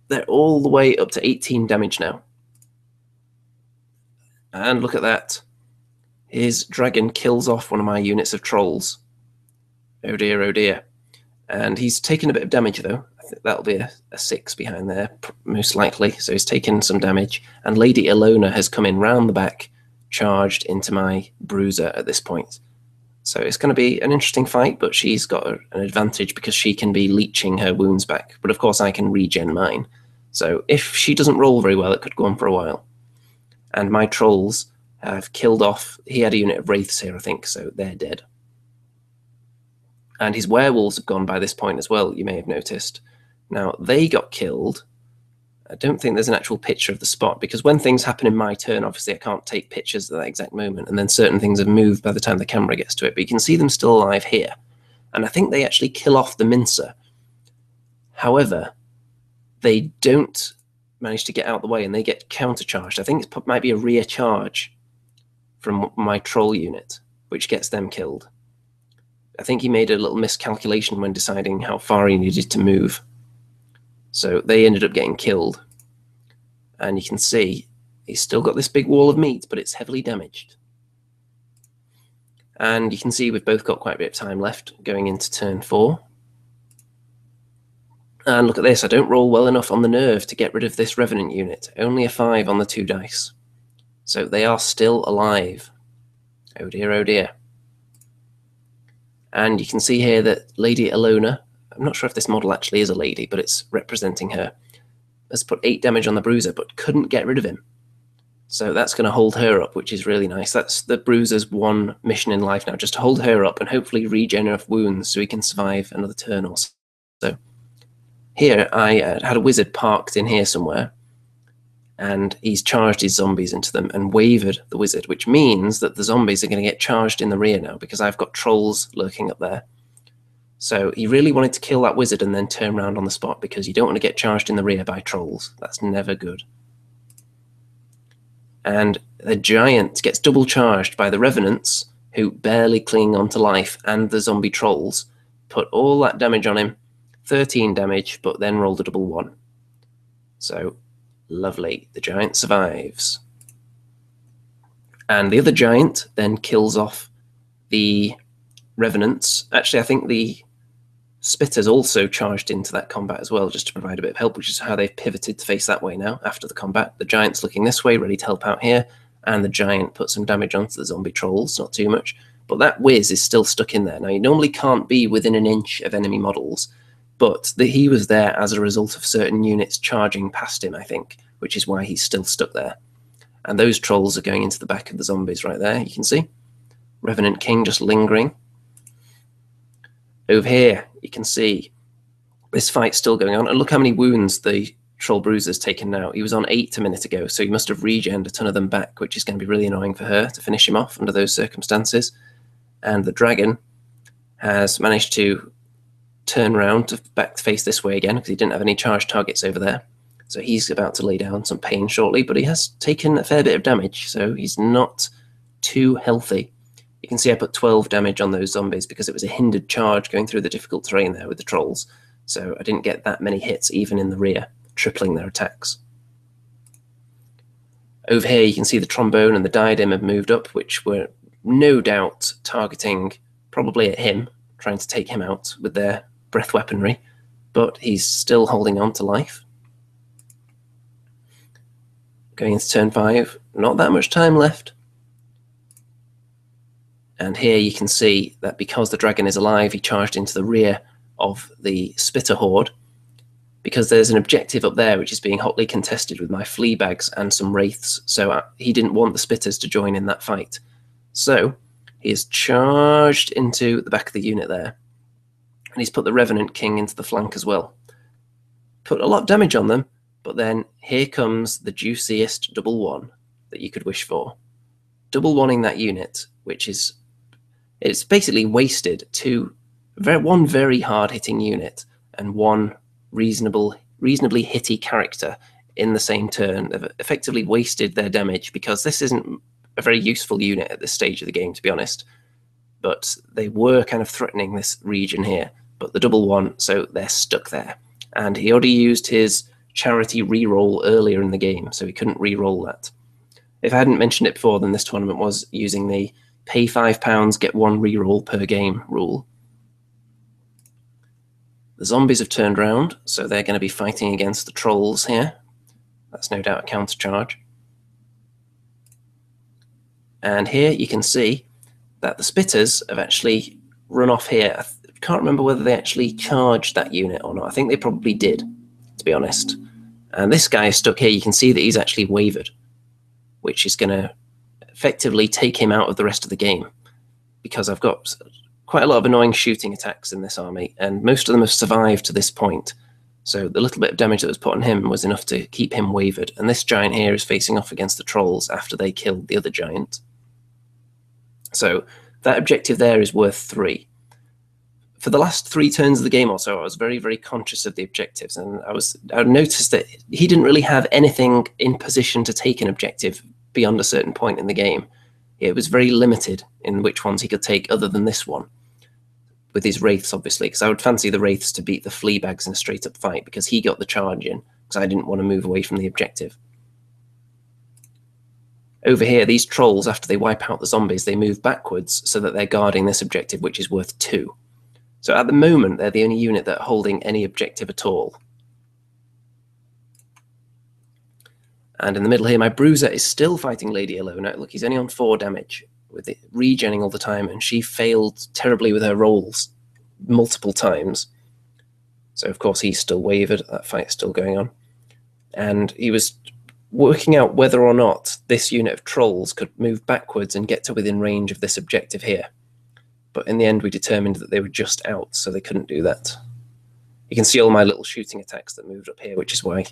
they're all the way up to 18 damage now. And look at that. His dragon kills off one of my units of trolls. Oh dear, oh dear. And he's taken a bit of damage though. That'll be a, a six behind there, most likely. So he's taken some damage. And Lady Ilona has come in round the back, charged into my bruiser at this point. So it's going to be an interesting fight, but she's got an advantage because she can be leeching her wounds back. But of course, I can regen mine. So if she doesn't roll very well, it could go on for a while. And my trolls have killed off. He had a unit of wraiths here, I think, so they're dead. And his werewolves have gone by this point as well, you may have noticed. Now, they got killed. I don't think there's an actual picture of the spot because when things happen in my turn, obviously I can't take pictures at that exact moment. And then certain things have moved by the time the camera gets to it. But you can see them still alive here. And I think they actually kill off the mincer. However, they don't manage to get out the way and they get countercharged. I think it might be a rear charge from my troll unit, which gets them killed. I think he made a little miscalculation when deciding how far he needed to move. So they ended up getting killed. And you can see he's still got this big wall of meat, but it's heavily damaged. And you can see we've both got quite a bit of time left going into turn four. And look at this, I don't roll well enough on the nerve to get rid of this Revenant unit. Only a 5 on the two dice. So they are still alive. Oh dear, oh dear. And you can see here that Lady Ilona, I'm not sure if this model actually is a lady, but it's representing her, has put 8 damage on the Bruiser, but couldn't get rid of him. So that's going to hold her up, which is really nice. That's the Bruiser's one mission in life now, just to hold her up and hopefully regen enough wounds so he can survive another turn or so. Here, I uh, had a wizard parked in here somewhere, and he's charged his zombies into them and wavered the wizard, which means that the zombies are going to get charged in the rear now because I've got trolls lurking up there. So he really wanted to kill that wizard and then turn around on the spot because you don't want to get charged in the rear by trolls. That's never good. And the giant gets double charged by the revenants who barely cling onto life and the zombie trolls. Put all that damage on him 13 damage, but then rolled a double one. So lovely. The giant survives. And the other giant then kills off the revenants. Actually, I think the spitters also charged into that combat as well, just to provide a bit of help, which is how they've pivoted to face that way now after the combat. The giant's looking this way, ready to help out here, and the giant put some damage onto the zombie trolls, not too much. But that Wiz is still stuck in there. Now, you normally can't be within an inch of enemy models, but the, he was there as a result of certain units charging past him, I think, which is why he's still stuck there. And those trolls are going into the back of the zombies right there, you can see. Revenant King just lingering. Over here, you can see this fight's still going on. And look how many wounds the Troll Bruiser's taken now. He was on eight a minute ago, so he must have regened a ton of them back, which is going to be really annoying for her to finish him off under those circumstances. And the dragon has managed to turn around to back to face this way again because he didn't have any charged targets over there. So he's about to lay down some pain shortly, but he has taken a fair bit of damage, so he's not too healthy. You can see I put 12 damage on those zombies because it was a hindered charge going through the difficult terrain there with the trolls. So I didn't get that many hits even in the rear, tripling their attacks. Over here you can see the trombone and the diadem have moved up, which were no doubt targeting probably at him, trying to take him out with their breath weaponry, but he's still holding on to life. Going into turn five, not that much time left. And here you can see that because the dragon is alive, he charged into the rear of the Spitter Horde. Because there's an objective up there which is being hotly contested with my flea bags and some wraiths, so uh, he didn't want the Spitters to join in that fight. So he has charged into the back of the unit there, and he's put the Revenant King into the flank as well. Put a lot of damage on them, but then here comes the juiciest double one that you could wish for. Double wanting that unit, which is it's basically wasted two, one very hard hitting unit and one reasonable, reasonably hitty character in the same turn. They've effectively wasted their damage because this isn't a very useful unit at this stage of the game, to be honest. But they were kind of threatening this region here. But the double one, so they're stuck there. And he already used his charity reroll earlier in the game, so he couldn't re-roll that. If I hadn't mentioned it before, then this tournament was using the pay five pounds, get one reroll per game rule. The zombies have turned round, so they're going to be fighting against the trolls here. That's no doubt a counter charge. And here you can see that the spitters have actually run off here. I can't remember whether they actually charged that unit or not. I think they probably did, to be honest. And this guy is stuck here. You can see that he's actually wavered, which is going to effectively take him out of the rest of the game because I've got quite a lot of annoying shooting attacks in this army, and most of them have survived to this point. So the little bit of damage that was put on him was enough to keep him wavered. And this giant here is facing off against the trolls after they killed the other giant. So that objective there is worth three. For the last three turns of the game or so, I was very, very conscious of the objectives, and I was I noticed that he didn't really have anything in position to take an objective beyond a certain point in the game. It was very limited in which ones he could take other than this one. With his Wraiths, obviously, because I would fancy the Wraiths to beat the Fleabags in a straight up fight because he got the charge in, because I didn't want to move away from the objective. Over here, these trolls, after they wipe out the zombies, they move backwards so that they're guarding this objective, which is worth two. So at the moment, they're the only unit that are holding any objective at all. And in the middle here, my Bruiser is still fighting Lady Alona. Look, he's only on four damage with it regenning all the time, and she failed terribly with her rolls multiple times. So, of course, he's still wavered. That fight's still going on. And he was working out whether or not this unit of trolls could move backwards and get to within range of this objective here. But in the end, we determined that they were just out, so they couldn't do that. You can see all my little shooting attacks that moved up here, which is why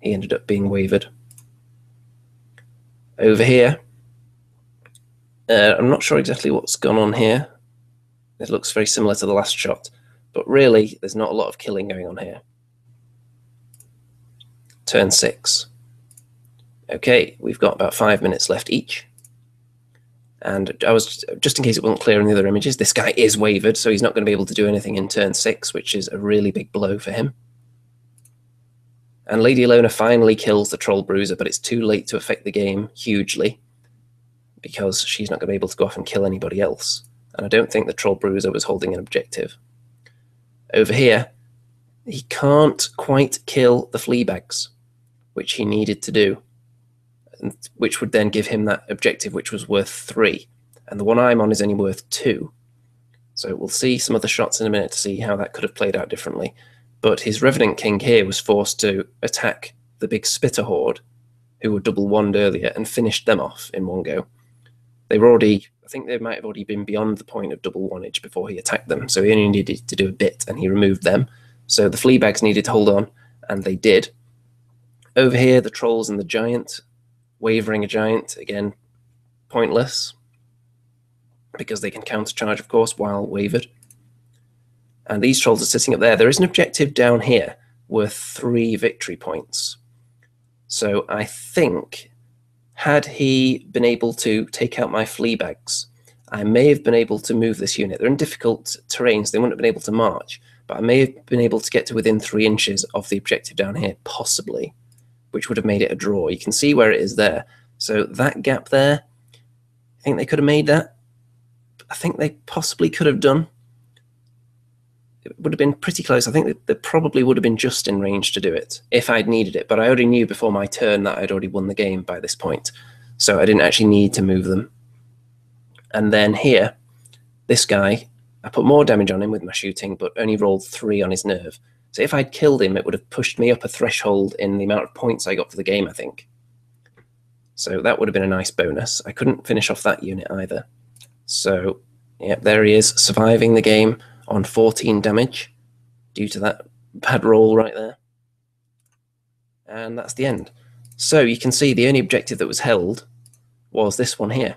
he ended up being wavered over here. Uh, I'm not sure exactly what's gone on here. It looks very similar to the last shot, but really there's not a lot of killing going on here. Turn six. Okay, we've got about five minutes left each. And I was just in case it wasn't clear in the other images, this guy is wavered, so he's not going to be able to do anything in turn six, which is a really big blow for him. And Lady Alona finally kills the Troll Bruiser, but it's too late to affect the game hugely because she's not going to be able to go off and kill anybody else. and I don't think the Troll Bruiser was holding an objective. Over here, he can't quite kill the flea bags, which he needed to do, which would then give him that objective, which was worth three. And the one I'm on is only worth two. So we'll see some other shots in a minute to see how that could have played out differently. But his Revenant King here was forced to attack the big Spitter Horde, who were double wand earlier, and finished them off in one go. They were already, I think they might have already been beyond the point of double oneage before he attacked them. So he only needed to do a bit, and he removed them. So the flea bags needed to hold on, and they did. Over here, the trolls and the giant, wavering a giant, again, pointless, because they can countercharge, of course, while wavered. And these trolls are sitting up there. There is an objective down here worth three victory points. So I think, had he been able to take out my flea bags, I may have been able to move this unit. They're in difficult terrains. They wouldn't have been able to march but I may have been able to get to within three inches of the objective down here, possibly, which would have made it a draw. You can see where it is there. So that gap there, I think they could have made that. I think they possibly could have done. It would have been pretty close. I think they probably would have been just in range to do it if I'd needed it. But I already knew before my turn that I'd already won the game by this point. So I didn't actually need to move them. And then here, this guy I put more damage on him with my shooting, but only rolled three on his nerve. So if I'd killed him, it would have pushed me up a threshold in the amount of points I got for the game, I think. So that would have been a nice bonus. I couldn't finish off that unit either. So, yeah, there he is, surviving the game on 14 damage due to that bad roll right there. And that's the end. So you can see the only objective that was held was this one here.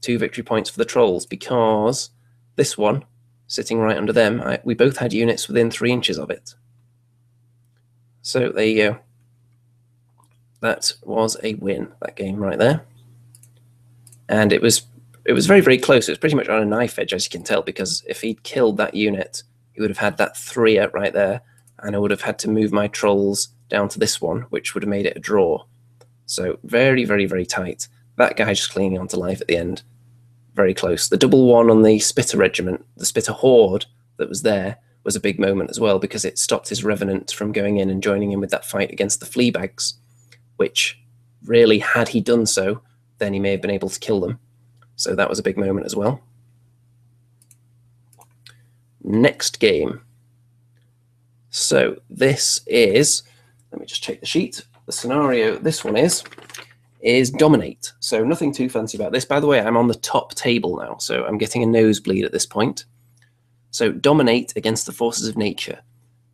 Two victory points for the trolls because this one sitting right under them, I, we both had units within three inches of it. So there you go. That was a win, that game right there. And it was it was very, very close. It was pretty much on a knife edge, as you can tell, because if he'd killed that unit, he would have had that three out right there, and I would have had to move my trolls down to this one, which would have made it a draw. So very, very, very tight. That guy just clinging on to life at the end very close. The double one on the Spitter regiment, the Spitter horde that was there, was a big moment as well because it stopped his revenant from going in and joining in with that fight against the flea bags, which really, had he done so, then he may have been able to kill them. So that was a big moment as well. Next game. So this is, let me just check the sheet. The scenario this one is is dominate. So nothing too fancy about this. By the way, I'm on the top table now, so I'm getting a nosebleed at this point. So dominate against the forces of nature.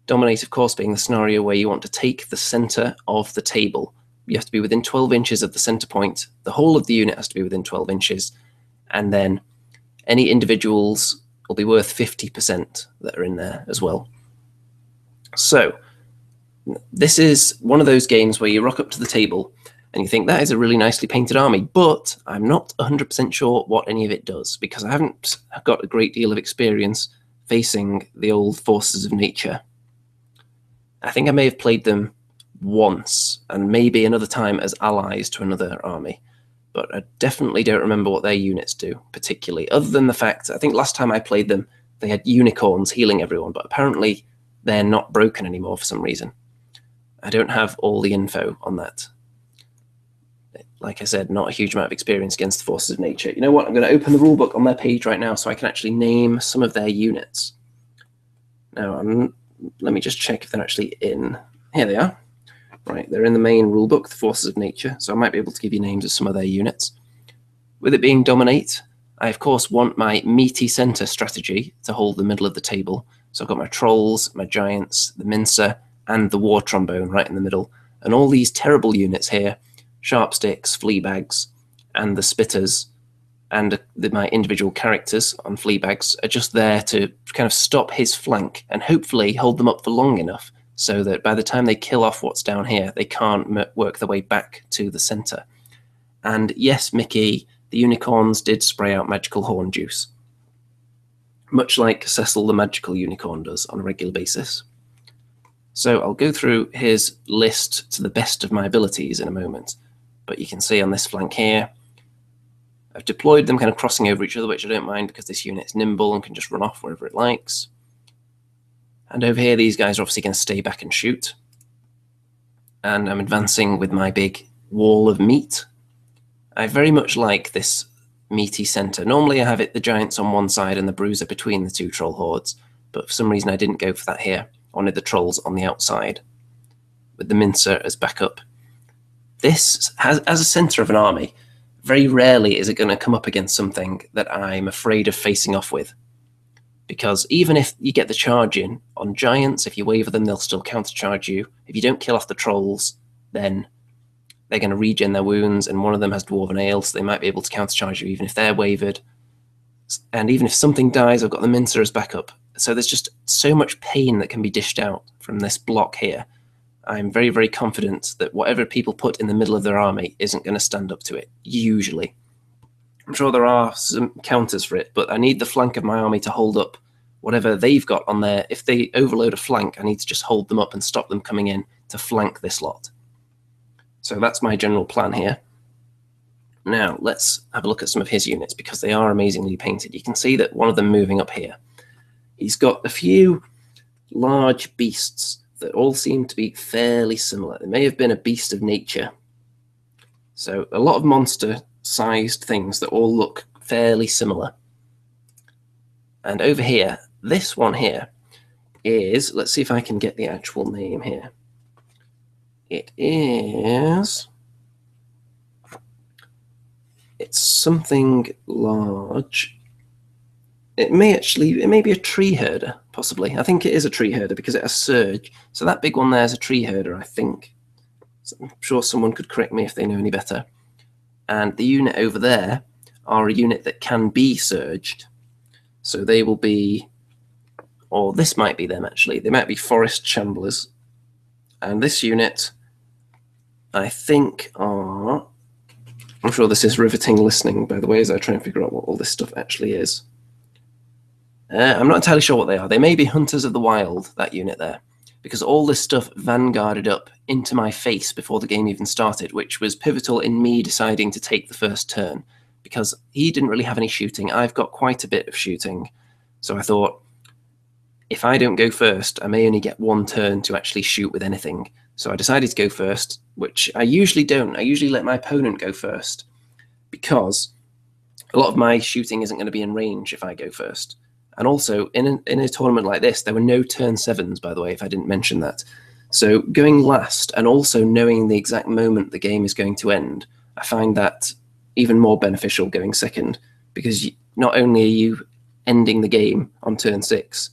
Dominate, of course, being the scenario where you want to take the center of the table. You have to be within 12 inches of the center point. The whole of the unit has to be within 12 inches. And then any individuals will be worth 50% that are in there as well. So this is one of those games where you rock up to the table and you think that is a really nicely painted army, but I'm not 100% sure what any of it does because I haven't got a great deal of experience facing the old forces of nature. I think I may have played them once and maybe another time as allies to another army, but I definitely don't remember what their units do particularly, other than the fact I think last time I played them, they had unicorns healing everyone, but apparently they're not broken anymore for some reason. I don't have all the info on that like I said, not a huge amount of experience against the forces of nature. You know what? I'm going to open the rulebook on their page right now so I can actually name some of their units. Now, I'm, let me just check if they're actually in. Here they are. Right, they're in the main rulebook, the forces of nature, so I might be able to give you names of some of their units. With it being dominate, I of course want my meaty center strategy to hold the middle of the table. So I've got my trolls, my giants, the mincer, and the war trombone right in the middle. And all these terrible units here sharp sticks, flea bags, and the spitters and the, my individual characters on flea bags are just there to kind of stop his flank and hopefully hold them up for long enough so that by the time they kill off what's down here, they can't work their way back to the center. And yes, Mickey, the unicorns did spray out magical horn juice, much like Cecil the magical unicorn does on a regular basis. So I'll go through his list to the best of my abilities in a moment. But you can see on this flank here, I've deployed them kind of crossing over each other, which I don't mind because this unit's nimble and can just run off wherever it likes. And over here, these guys are obviously going to stay back and shoot. And I'm advancing with my big wall of meat. I very much like this meaty centre. Normally I have it the giants on one side and the bruiser between the two troll hordes, but for some reason I didn't go for that here. I wanted the trolls on the outside with the mincer as backup. This, has, as a centre of an army, very rarely is it going to come up against something that I'm afraid of facing off with. Because even if you get the charge in on giants, if you waver them, they'll still countercharge you. If you don't kill off the trolls, then they're going to regen their wounds, and one of them has dwarven ale, so they might be able to countercharge you even if they're wavered. And even if something dies, I've got the mincer as backup. So there's just so much pain that can be dished out from this block here I'm very, very confident that whatever people put in the middle of their army isn't going to stand up to it, usually. I'm sure there are some counters for it, but I need the flank of my army to hold up whatever they've got on there. If they overload a flank, I need to just hold them up and stop them coming in to flank this lot. So that's my general plan here. Now, let's have a look at some of his units because they are amazingly painted. You can see that one of them moving up here. He's got a few large beasts that all seem to be fairly similar. They may have been a beast of nature. So a lot of monster-sized things that all look fairly similar. And over here, this one here is, let's see if I can get the actual name here. It is, it's something large it may actually, it may be a tree herder, possibly. I think it is a tree herder because it has surge. So that big one there is a tree herder, I think. So I'm sure someone could correct me if they know any better. And the unit over there are a unit that can be surged. So they will be, or this might be them actually. They might be forest shamblers. And this unit, I think, are. I'm sure this is riveting listening, by the way, as I try and figure out what all this stuff actually is. Uh, I'm not entirely sure what they are. They may be Hunters of the Wild, that unit there, because all this stuff vanguarded up into my face before the game even started, which was pivotal in me deciding to take the first turn, because he didn't really have any shooting. I've got quite a bit of shooting, so I thought, if I don't go first, I may only get one turn to actually shoot with anything. So I decided to go first, which I usually don't. I usually let my opponent go first, because a lot of my shooting isn't going to be in range if I go first. And also, in a, in a tournament like this, there were no turn sevens, by the way, if I didn't mention that. So going last and also knowing the exact moment the game is going to end, I find that even more beneficial going second because not only are you ending the game on turn six,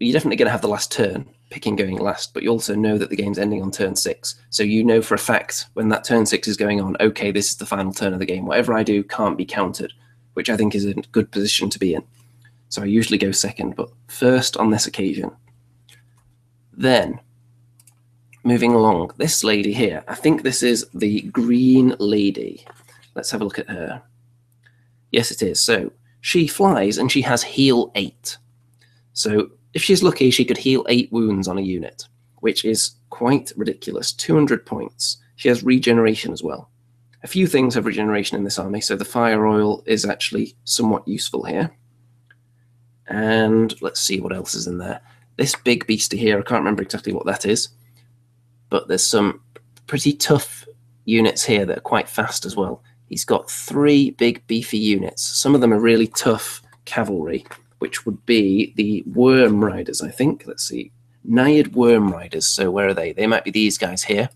you're definitely going to have the last turn picking going last, but you also know that the game's ending on turn six. So you know for a fact when that turn six is going on, okay, this is the final turn of the game. Whatever I do can't be countered, which I think is a good position to be in. So I usually go second, but first on this occasion. Then, moving along, this lady here, I think this is the green lady. Let's have a look at her. Yes, it is. So she flies and she has heal 8. So if she's lucky, she could heal 8 wounds on a unit, which is quite ridiculous. 200 points. She has regeneration as well. A few things have regeneration in this army, so the fire oil is actually somewhat useful here. And let's see what else is in there. This big beastie here, I can't remember exactly what that is, but there's some pretty tough units here that are quite fast as well. He's got three big beefy units. Some of them are really tough cavalry, which would be the Wyrmriders, I think. Let's see. Naiad Wyrmriders. So where are they? They might be these guys here.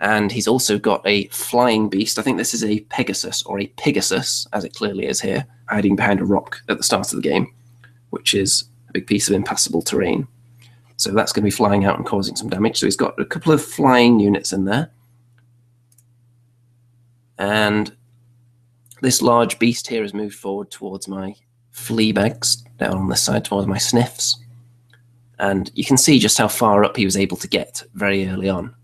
And he's also got a flying beast. I think this is a Pegasus or a Pegasus, as it clearly is here, hiding behind a rock at the start of the game which is a big piece of impassable terrain. So that's going to be flying out and causing some damage. So he's got a couple of flying units in there. And this large beast here has moved forward towards my flea bags down on this side towards my sniffs. And you can see just how far up he was able to get very early on.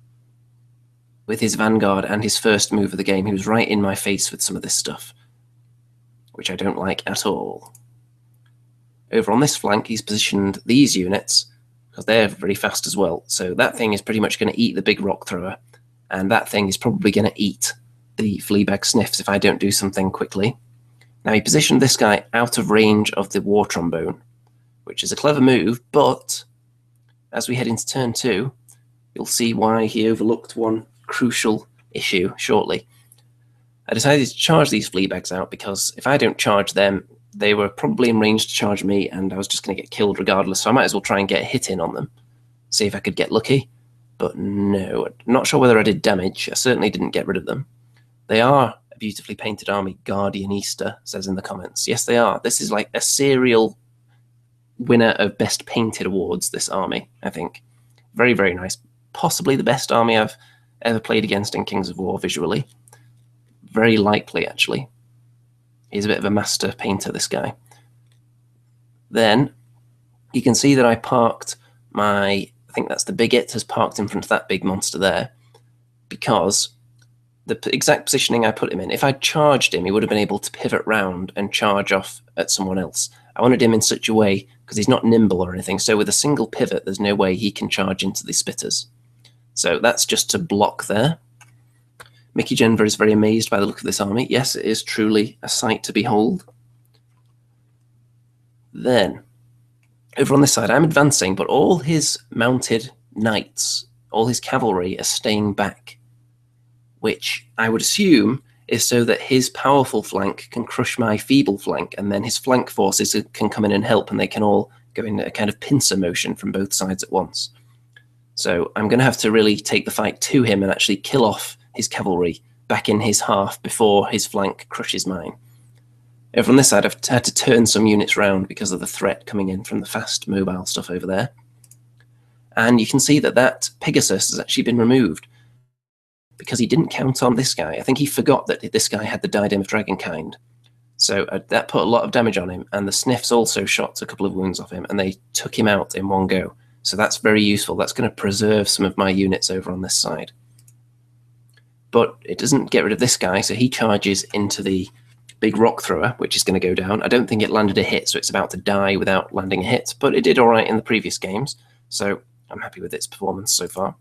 With his vanguard and his first move of the game, he was right in my face with some of this stuff, which I don't like at all. Over on this flank, he's positioned these units because they're very fast as well. So that thing is pretty much going to eat the big rock thrower, and that thing is probably going to eat the Fleabag sniffs if I don't do something quickly. Now he positioned this guy out of range of the war trombone, which is a clever move, but as we head into turn two, you'll see why he overlooked one crucial issue shortly. I decided to charge these Fleabags out because if I don't charge them, they were probably in range to charge me, and I was just going to get killed regardless. So I might as well try and get a hit in on them, see if I could get lucky. But no, not sure whether I did damage. I certainly didn't get rid of them. They are a beautifully painted army. Guardian Easter says in the comments. Yes, they are. This is like a serial winner of best painted awards. This army, I think, very very nice. Possibly the best army I've ever played against in Kings of War visually. Very likely, actually. He's a bit of a master painter, this guy. Then you can see that I parked my, I think that's the Biggit, has parked in front of that big monster there because the exact positioning I put him in, if I'd charged him, he would have been able to pivot round and charge off at someone else. I wanted him in such a way because he's not nimble or anything. So with a single pivot, there's no way he can charge into the spitters. So that's just to block there. Mickey Jenver is very amazed by the look of this army. Yes, it is truly a sight to behold. Then, over on this side, I'm advancing, but all his mounted knights, all his cavalry are staying back, which I would assume is so that his powerful flank can crush my feeble flank, and then his flank forces can come in and help, and they can all go in a kind of pincer motion from both sides at once. So I'm going to have to really take the fight to him and actually kill off his cavalry back in his half before his flank crushes mine. Over on this side, I've had to turn some units round because of the threat coming in from the fast mobile stuff over there. And you can see that that Pegasus has actually been removed because he didn't count on this guy. I think he forgot that this guy had the Diadem of Dragonkind. So uh, that put a lot of damage on him, and the Sniffs also shot a couple of wounds off him, and they took him out in one go. So that's very useful. That's going to preserve some of my units over on this side. But it doesn't get rid of this guy, so he charges into the big rock thrower, which is going to go down. I don't think it landed a hit, so it's about to die without landing a hit, but it did all right in the previous games, so I'm happy with its performance so far.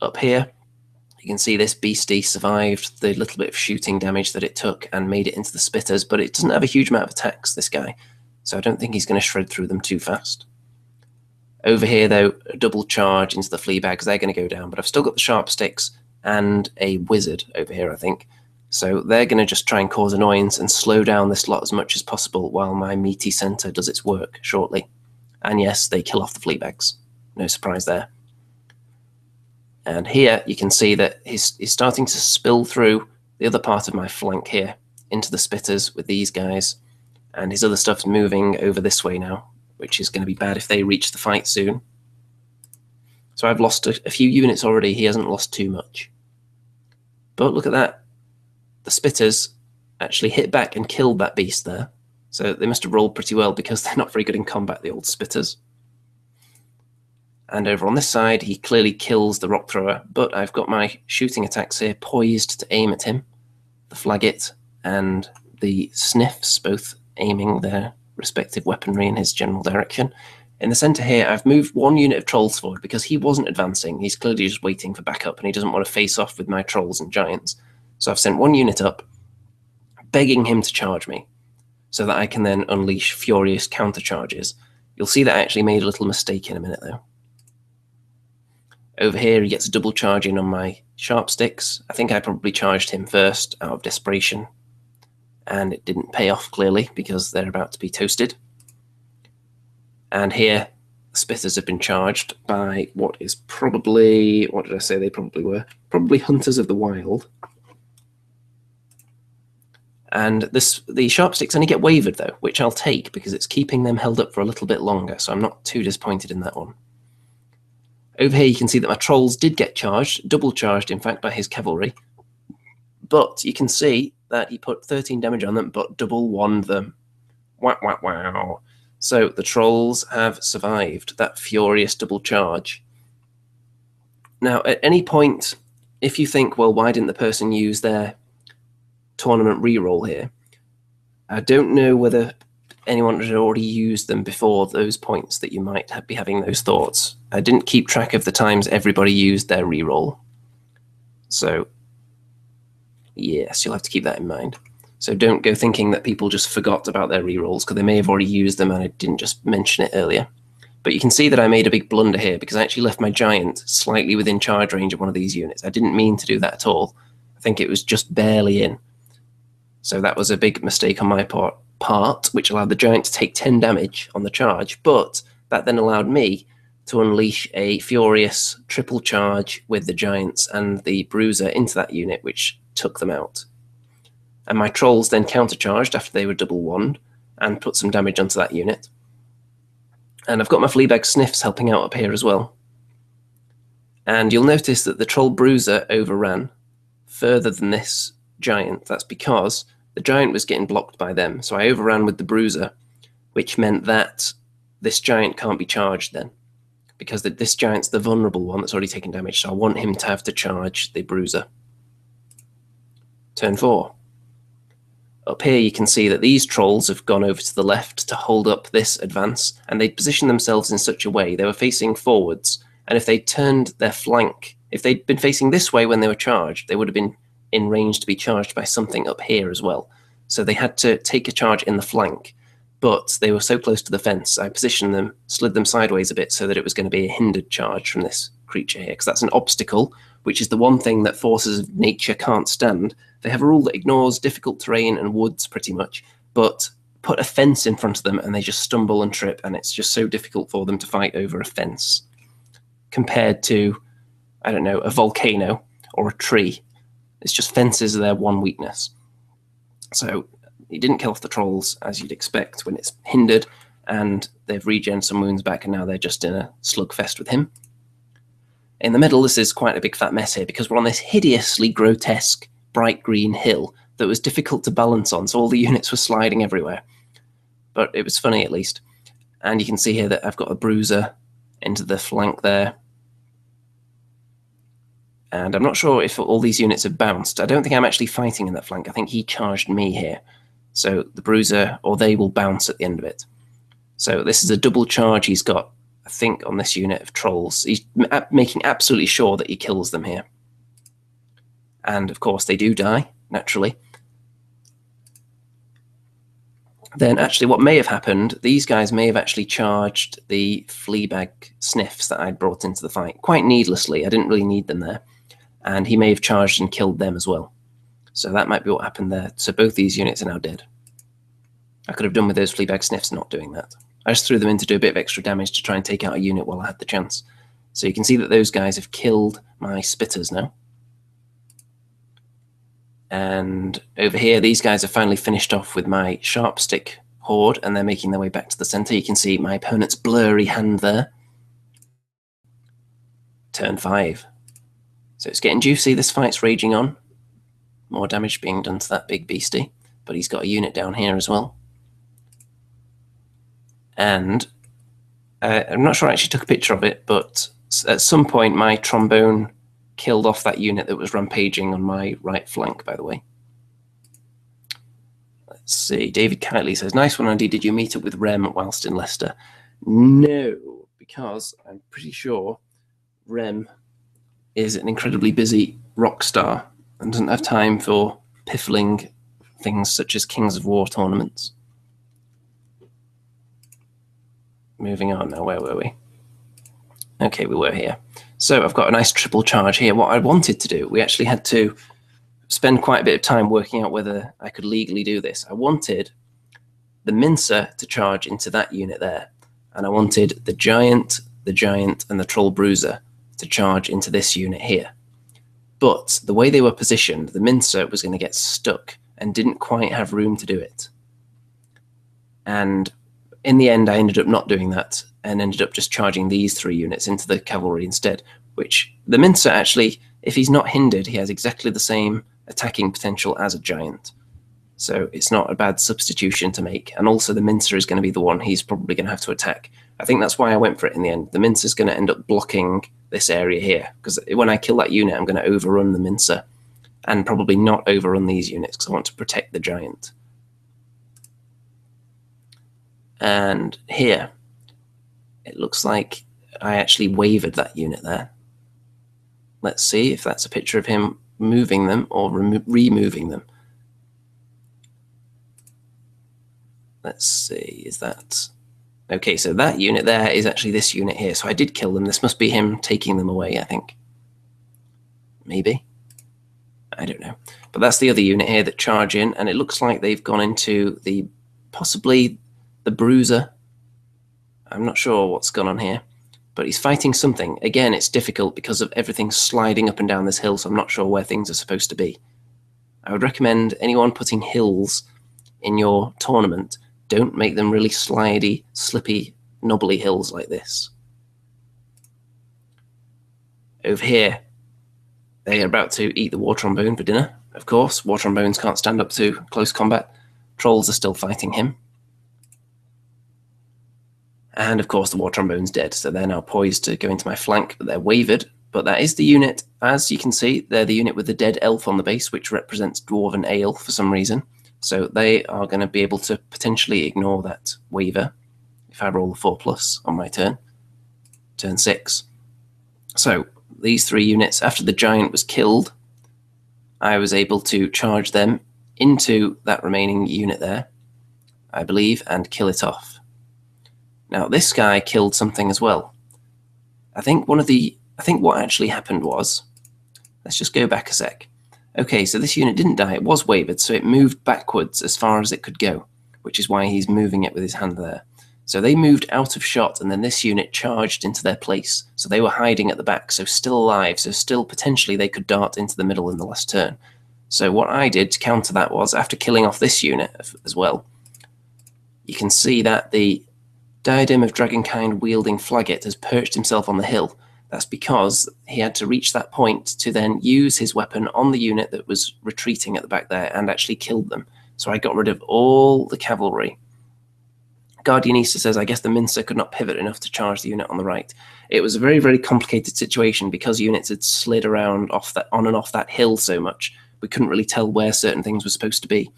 Up here, you can see this beastie survived the little bit of shooting damage that it took and made it into the spitters, but it doesn't have a huge amount of attacks, this guy, so I don't think he's going to shred through them too fast. Over here, though, a double charge into the flea bags. They're going to go down, but I've still got the sharp sticks and a wizard over here, I think. So they're going to just try and cause annoyance and slow down this lot as much as possible while my meaty center does its work shortly. And yes, they kill off the flea bags. No surprise there. And here you can see that he's, he's starting to spill through the other part of my flank here into the spitters with these guys. And his other stuff's moving over this way now which is going to be bad if they reach the fight soon. So I've lost a, a few units already. He hasn't lost too much. But look at that. The spitters actually hit back and killed that beast there. So they must have rolled pretty well because they're not very good in combat, the old spitters. And over on this side, he clearly kills the rock thrower, but I've got my shooting attacks here poised to aim at him. The Flaggit and the sniffs both aiming their respective weaponry in his general direction. In the centre here, I've moved one unit of trolls forward because he wasn't advancing. He's clearly just waiting for backup and he doesn't want to face off with my trolls and giants. So I've sent one unit up, begging him to charge me so that I can then unleash furious countercharges. You'll see that I actually made a little mistake in a minute though. Over here, he gets a double charging on my sharp sticks. I think I probably charged him first out of desperation and it didn't pay off clearly because they're about to be toasted. And here, spitters have been charged by what is probably, what did I say they probably were? Probably hunters of the wild. And this, the sharp sticks only get wavered though, which I'll take because it's keeping them held up for a little bit longer, so I'm not too disappointed in that one. Over here you can see that my trolls did get charged, double charged in fact by his cavalry. But you can see that he put 13 damage on them, but double wand them. Wow, wow, wow. So the trolls have survived that furious double charge. Now, at any point, if you think, well, why didn't the person use their tournament reroll here? I don't know whether anyone had already used them before those points that you might be having those thoughts. I didn't keep track of the times everybody used their reroll. So Yes, you'll have to keep that in mind. So don't go thinking that people just forgot about their rerolls because they may have already used them and I didn't just mention it earlier. But you can see that I made a big blunder here because I actually left my giant slightly within charge range of one of these units. I didn't mean to do that at all. I think it was just barely in. So that was a big mistake on my part, part which allowed the giant to take 10 damage on the charge, but that then allowed me to unleash a furious triple charge with the giants and the bruiser into that unit, which took them out. And my trolls then countercharged after they were double wand and put some damage onto that unit. And I've got my Fleabag Sniffs helping out up here as well. And you'll notice that the Troll Bruiser overran further than this giant. That's because the giant was getting blocked by them. So I overran with the Bruiser, which meant that this giant can't be charged then. Because the, this giant's the vulnerable one that's already taken damage. So I want him to have to charge the Bruiser. Turn four. Up here you can see that these trolls have gone over to the left to hold up this advance, and they positioned themselves in such a way they were facing forwards, and if they turned their flank, if they'd been facing this way when they were charged, they would have been in range to be charged by something up here as well. So they had to take a charge in the flank, but they were so close to the fence, I positioned them, slid them sideways a bit so that it was going to be a hindered charge from this creature here, because that's an obstacle, which is the one thing that forces of nature can't stand, they have a rule that ignores difficult terrain and woods pretty much, but put a fence in front of them and they just stumble and trip, and it's just so difficult for them to fight over a fence compared to, I don't know, a volcano or a tree. It's just fences are their one weakness. So he didn't kill off the trolls as you'd expect when it's hindered, and they've regen some wounds back, and now they're just in a slugfest with him. In the middle, this is quite a big fat mess here because we're on this hideously grotesque bright green hill that was difficult to balance on, so all the units were sliding everywhere. But it was funny at least. And you can see here that I've got a bruiser into the flank there. And I'm not sure if all these units have bounced. I don't think I'm actually fighting in that flank. I think he charged me here. So the bruiser, or they will bounce at the end of it. So this is a double charge he's got, I think, on this unit of trolls. He's making absolutely sure that he kills them here and of course they do die naturally, then actually what may have happened, these guys may have actually charged the Fleabag sniffs that I'd brought into the fight quite needlessly. I didn't really need them there. And he may have charged and killed them as well. So that might be what happened there. So both these units are now dead. I could have done with those Fleabag sniffs not doing that. I just threw them in to do a bit of extra damage to try and take out a unit while I had the chance. So you can see that those guys have killed my spitters now. And over here, these guys are finally finished off with my sharp stick horde, and they're making their way back to the center. You can see my opponent's blurry hand there. Turn five. So it's getting juicy. This fight's raging on. More damage being done to that big beastie, but he's got a unit down here as well. And uh, I'm not sure I actually took a picture of it, but at some point my trombone killed off that unit that was rampaging on my right flank, by the way. Let's see. David Kitely says, Nice one, Andy. Did you meet up with Rem whilst in Leicester? No, because I'm pretty sure Rem is an incredibly busy rock star and doesn't have time for piffling things such as Kings of War tournaments. Moving on now, where were we? Okay, we were here. So I've got a nice triple charge here. What I wanted to do, we actually had to spend quite a bit of time working out whether I could legally do this. I wanted the Mincer to charge into that unit there, and I wanted the Giant, the Giant, and the Troll Bruiser to charge into this unit here. But the way they were positioned, the Mincer was going to get stuck and didn't quite have room to do it. And in the end, I ended up not doing that and ended up just charging these three units into the cavalry instead. Which the Mincer actually, if he's not hindered, he has exactly the same attacking potential as a giant. So it's not a bad substitution to make. And also, the Mincer is going to be the one he's probably going to have to attack. I think that's why I went for it in the end. The Mincer is going to end up blocking this area here because when I kill that unit, I'm going to overrun the Mincer and probably not overrun these units because I want to protect the giant. And here, it looks like I actually wavered that unit there. Let's see if that's a picture of him moving them or remo- removing them. Let's see, is that okay? So that unit there is actually this unit here. So I did kill them. This must be him taking them away, I think. Maybe. I don't know. But that's the other unit here that charge in, and it looks like they've gone into the possibly the bruiser. I'm not sure what's gone on here, but he's fighting something. Again, it's difficult because of everything sliding up and down this hill, so I'm not sure where things are supposed to be. I would recommend anyone putting hills in your tournament, don't make them really slidey, slippy, knobbly hills like this. Over here, they are about to eat the war trombone for dinner. Of course, war trombones can't stand up to close combat. Trolls are still fighting him. And of course, the war trombone's dead, so they're now poised to go into my flank, but they're wavered. But that is the unit. As you can see, they're the unit with the dead elf on the base, which represents Dwarven Ale for some reason. So they are going to be able to potentially ignore that waver if I roll a 4 plus on my turn, turn 6. So these three units, after the giant was killed, I was able to charge them into that remaining unit there, I believe, and kill it off. Now, this guy killed something as well. I think one of the, I think what actually happened was, let's just go back a sec. Okay, so this unit didn't die, it was wavered, so it moved backwards as far as it could go, which is why he's moving it with his hand there. So they moved out of shot, and then this unit charged into their place. So they were hiding at the back, so still alive, so still potentially they could dart into the middle in the last turn. So what I did to counter that was, after killing off this unit as well, you can see that the Diadem of Dragonkind wielding Flaggit has perched himself on the hill. That's because he had to reach that point to then use his weapon on the unit that was retreating at the back there and actually killed them. So I got rid of all the cavalry Guardianista says, I guess the Mincer could not pivot enough to charge the unit on the right. It was a very, very complicated situation because units had slid around off that on and off that hill so much. We couldn't really tell where certain things were supposed to be.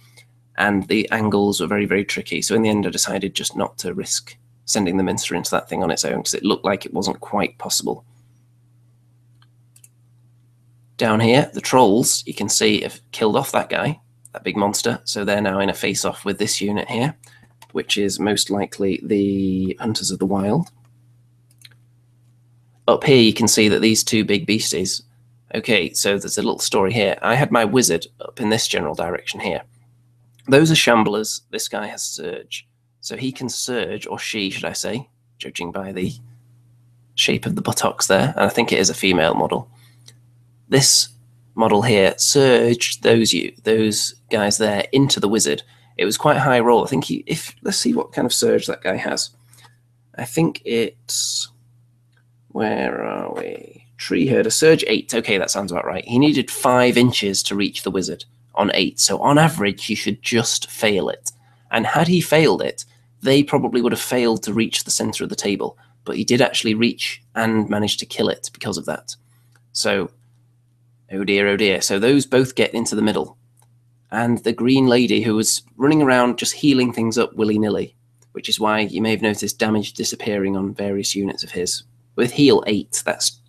And the angles were very, very tricky. So in the end I decided just not to risk sending the Mincer into that thing on its own because it looked like it wasn't quite possible. Down here, the trolls, you can see, have killed off that guy, that big monster. So they're now in a face-off with this unit here which is most likely the Hunters of the Wild. Up here, you can see that these two big beasties. Okay, so there's a little story here. I had my wizard up in this general direction here. Those are shamblers. This guy has surge. So he can surge, or she, should I say, judging by the shape of the buttocks there. And I think it is a female model. This model here surged those you those guys there into the wizard it was quite high roll. I think he, if let's see what kind of surge that guy has. I think it's where are we? Tree herder surge eight. Okay, that sounds about right. He needed five inches to reach the wizard on eight. So on average, he should just fail it. And had he failed it, they probably would have failed to reach the center of the table. But he did actually reach and manage to kill it because of that. So, oh dear, oh dear. So those both get into the middle and the green lady who was running around just healing things up willy nilly, which is why you may have noticed damage disappearing on various units of his. With heal 8, that's.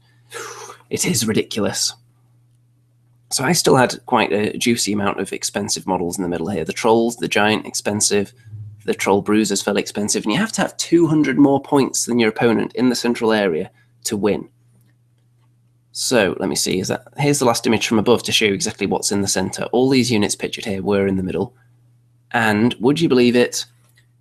It is ridiculous. So I still had quite a juicy amount of expensive models in the middle here. The trolls, the giant, expensive. The troll bruisers, fairly expensive. And you have to have 200 more points than your opponent in the central area to win. So let me see. Is that here's the last image from above to show you exactly what's in the center. All these units pictured here were in the middle, and would you believe it?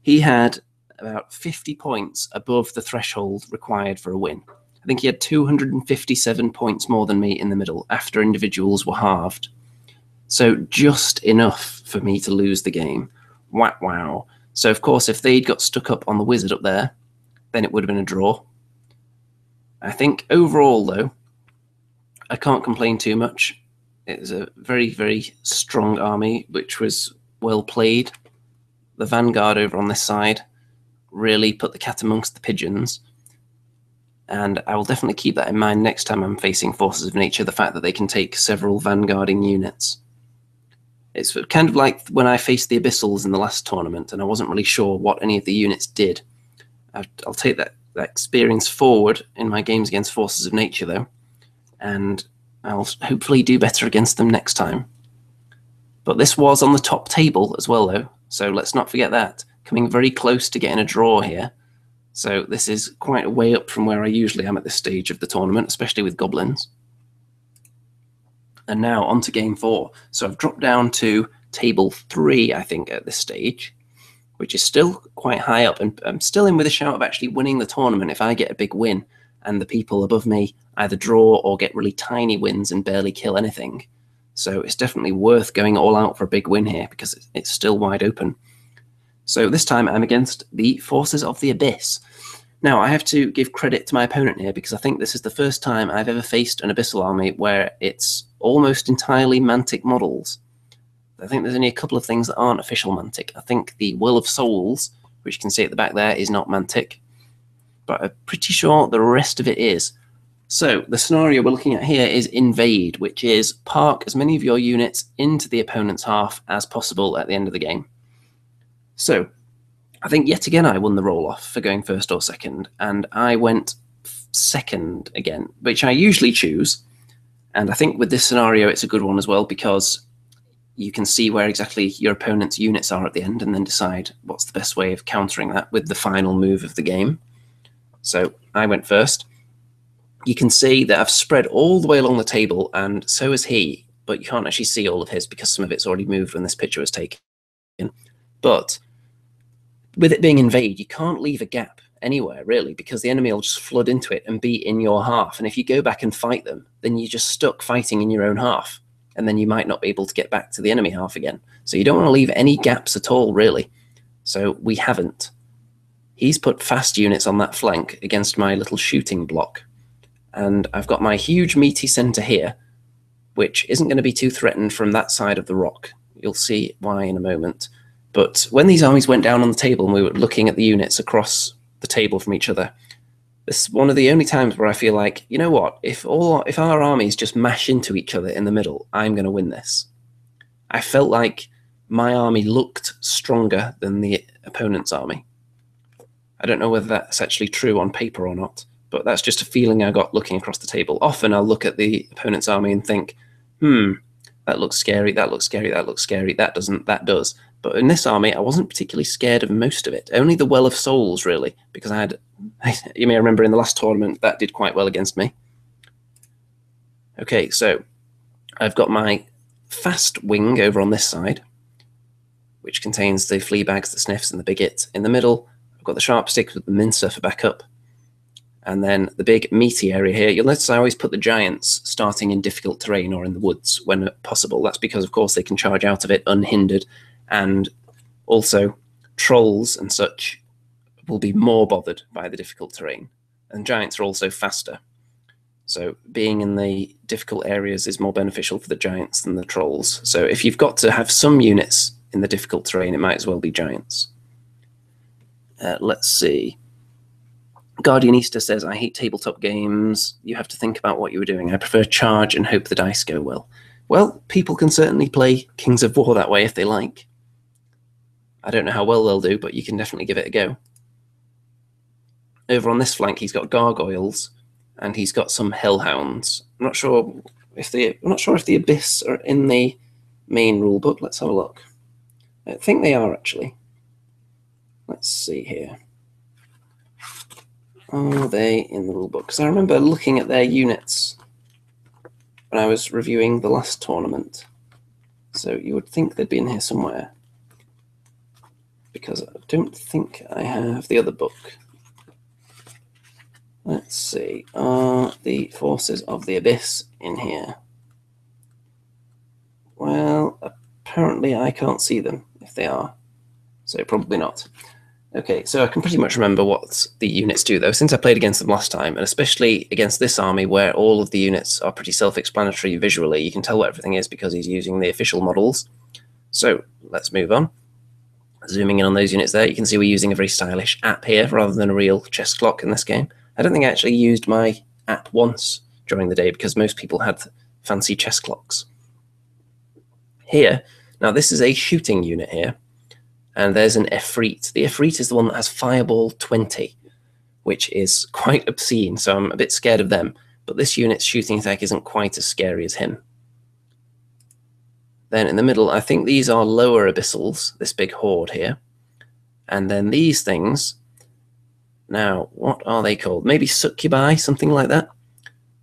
He had about 50 points above the threshold required for a win. I think he had 257 points more than me in the middle after individuals were halved. So just enough for me to lose the game. Wow, wow. So of course, if they'd got stuck up on the wizard up there, then it would have been a draw. I think overall, though, I can't complain too much. It was a very, very strong army, which was well played. The vanguard over on this side really put the cat amongst the pigeons. And I will definitely keep that in mind next time I'm facing forces of nature, the fact that they can take several vanguarding units. It's kind of like when I faced the Abyssals in the last tournament, and I wasn't really sure what any of the units did. I'll take that, that experience forward in my games against forces of nature, though and I'll hopefully do better against them next time. But this was on the top table as well, though, so let's not forget that. Coming very close to getting a draw here. So this is quite a way up from where I usually am at this stage of the tournament, especially with goblins. And now on to game four. So I've dropped down to table three, I think, at this stage, which is still quite high up. And I'm still in with a shout of actually winning the tournament if I get a big win and the people above me either draw or get really tiny wins and barely kill anything. So it's definitely worth going all out for a big win here because it's still wide open. So this time I'm against the Forces of the Abyss. Now, I have to give credit to my opponent here because I think this is the first time I've ever faced an Abyssal army where it's almost entirely Mantic models. I think there's only a couple of things that aren't official Mantic. I think the Well of Souls, which you can see at the back there, is not Mantic, but I'm pretty sure the rest of it is. So the scenario we're looking at here is invade, which is park as many of your units into the opponent's half as possible at the end of the game. So I think yet again I won the roll off for going first or second, and I went second again, which I usually choose. And I think with this scenario it's a good one as well because you can see where exactly your opponent's units are at the end and then decide what's the best way of countering that with the final move of the game. So I went first you can see that I've spread all the way along the table, and so has he, but you can't actually see all of his because some of it's already moved when this picture was taken. But with it being invade, you can't leave a gap anywhere really because the enemy will just flood into it and be in your half. And if you go back and fight them, then you're just stuck fighting in your own half, and then you might not be able to get back to the enemy half again. So you don't want to leave any gaps at all, really. So we haven't. He's put fast units on that flank against my little shooting block and I've got my huge meaty center here, which isn't going to be too threatened from that side of the rock. You'll see why in a moment. But when these armies went down on the table and we were looking at the units across the table from each other, this is one of the only times where I feel like, you know what, if all if our armies just mash into each other in the middle, I'm going to win this. I felt like my army looked stronger than the opponent's army. I don't know whether that's actually true on paper or not but that's just a feeling I got looking across the table. Often I'll look at the opponent's army and think, hmm, that looks scary, that looks scary, that looks scary, that doesn't, that does. But in this army, I wasn't particularly scared of most of it. Only the Well of Souls, really, because I had, you may remember in the last tournament, that did quite well against me. Okay, so I've got my fast wing over on this side, which contains the Fleabags, the sniffs, and the Biggit. In the middle, I've got the sharp sticks with the mincer for backup. And then the big meaty area here, you'll notice I always put the giants starting in difficult terrain or in the woods when possible. That's because, of course, they can charge out of it unhindered. And also, trolls and such will be more bothered by the difficult terrain. And giants are also faster. So being in the difficult areas is more beneficial for the giants than the trolls. So if you've got to have some units in the difficult terrain, it might as well be giants. Uh, let's see. Guardian Easter says, I hate tabletop games. You have to think about what you were doing. I prefer charge and hope the dice go well. Well, people can certainly play Kings of War that way if they like. I don't know how well they'll do, but you can definitely give it a go. Over on this flank, he's got gargoyles and he's got some hellhounds. I'm not sure if the I'm not sure if the abyss are in the main rulebook. Let's have a look. I think they are actually. Let's see here are they in the rulebook? Because I remember looking at their units when I was reviewing the last tournament. So you would think they'd be in here somewhere. Because I don't think I have the other book. Let's see. Are the forces of the abyss in here? Well, apparently I can't see them if they are. So probably not. Okay, so I can pretty much remember what the units do, though, since I played against them last time, and especially against this army where all of the units are pretty self-explanatory visually. You can tell what everything is because he's using the official models. So let's move on. Zooming in on those units there, you can see we're using a very stylish app here rather than a real chess clock in this game. I don't think I actually used my app once during the day because most people had fancy chess clocks. Here, now this is a shooting unit here, and there's an Efreet. The Efreet is the one that has Fireball 20, which is quite obscene, so I'm a bit scared of them. but this unit's shooting attack isn't quite as scary as him. Then in the middle, I think these are lower abyssals, this big horde here. And then these things, now, what are they called? Maybe succubi, something like that.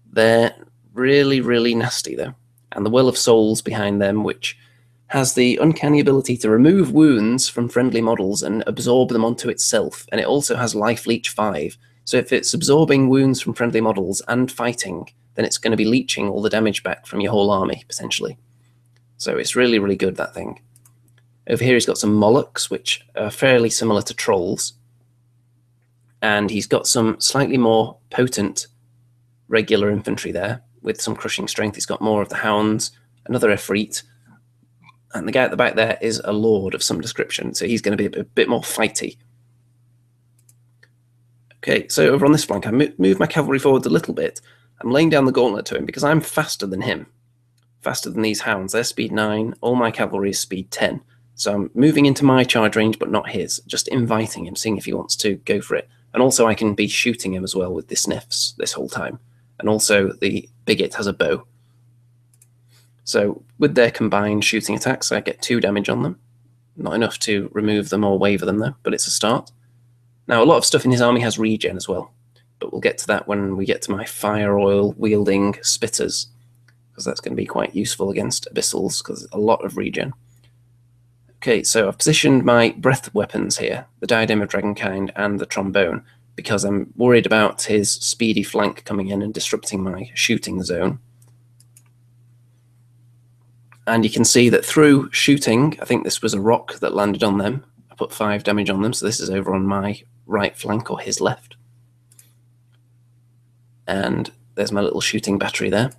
They're really, really nasty, though. And the Well of Souls behind them, which has the uncanny ability to remove wounds from friendly models and absorb them onto itself. And it also has Life Leech 5. So if it's absorbing wounds from friendly models and fighting, then it's going to be leeching all the damage back from your whole army, potentially. So it's really, really good, that thing. Over here he's got some Molochs, which are fairly similar to Trolls. And he's got some slightly more potent regular infantry there, with some crushing strength. He's got more of the Hounds, another Efreet, and the guy at the back there is a lord of some description, so he's going to be a bit more fighty. Okay, so over on this flank, I move my cavalry forwards a little bit. I'm laying down the gauntlet to him because I'm faster than him, faster than these hounds. They're speed 9, all my cavalry is speed 10. So I'm moving into my charge range, but not his, just inviting him, seeing if he wants to go for it. And also I can be shooting him as well with the sniffs this whole time. And also the Biggit has a bow, so with their combined shooting attacks, I get two damage on them. Not enough to remove them or waver them though, but it's a start. Now a lot of stuff in his army has regen as well, but we'll get to that when we get to my fire oil wielding spitters, because that's going to be quite useful against abyssals, because a lot of regen. Okay, so I've positioned my breath weapons here, the Diadem of Dragonkind and the Trombone, because I'm worried about his speedy flank coming in and disrupting my shooting zone. And you can see that through shooting, I think this was a rock that landed on them. I put five damage on them, so this is over on my right flank or his left. And there's my little shooting battery there.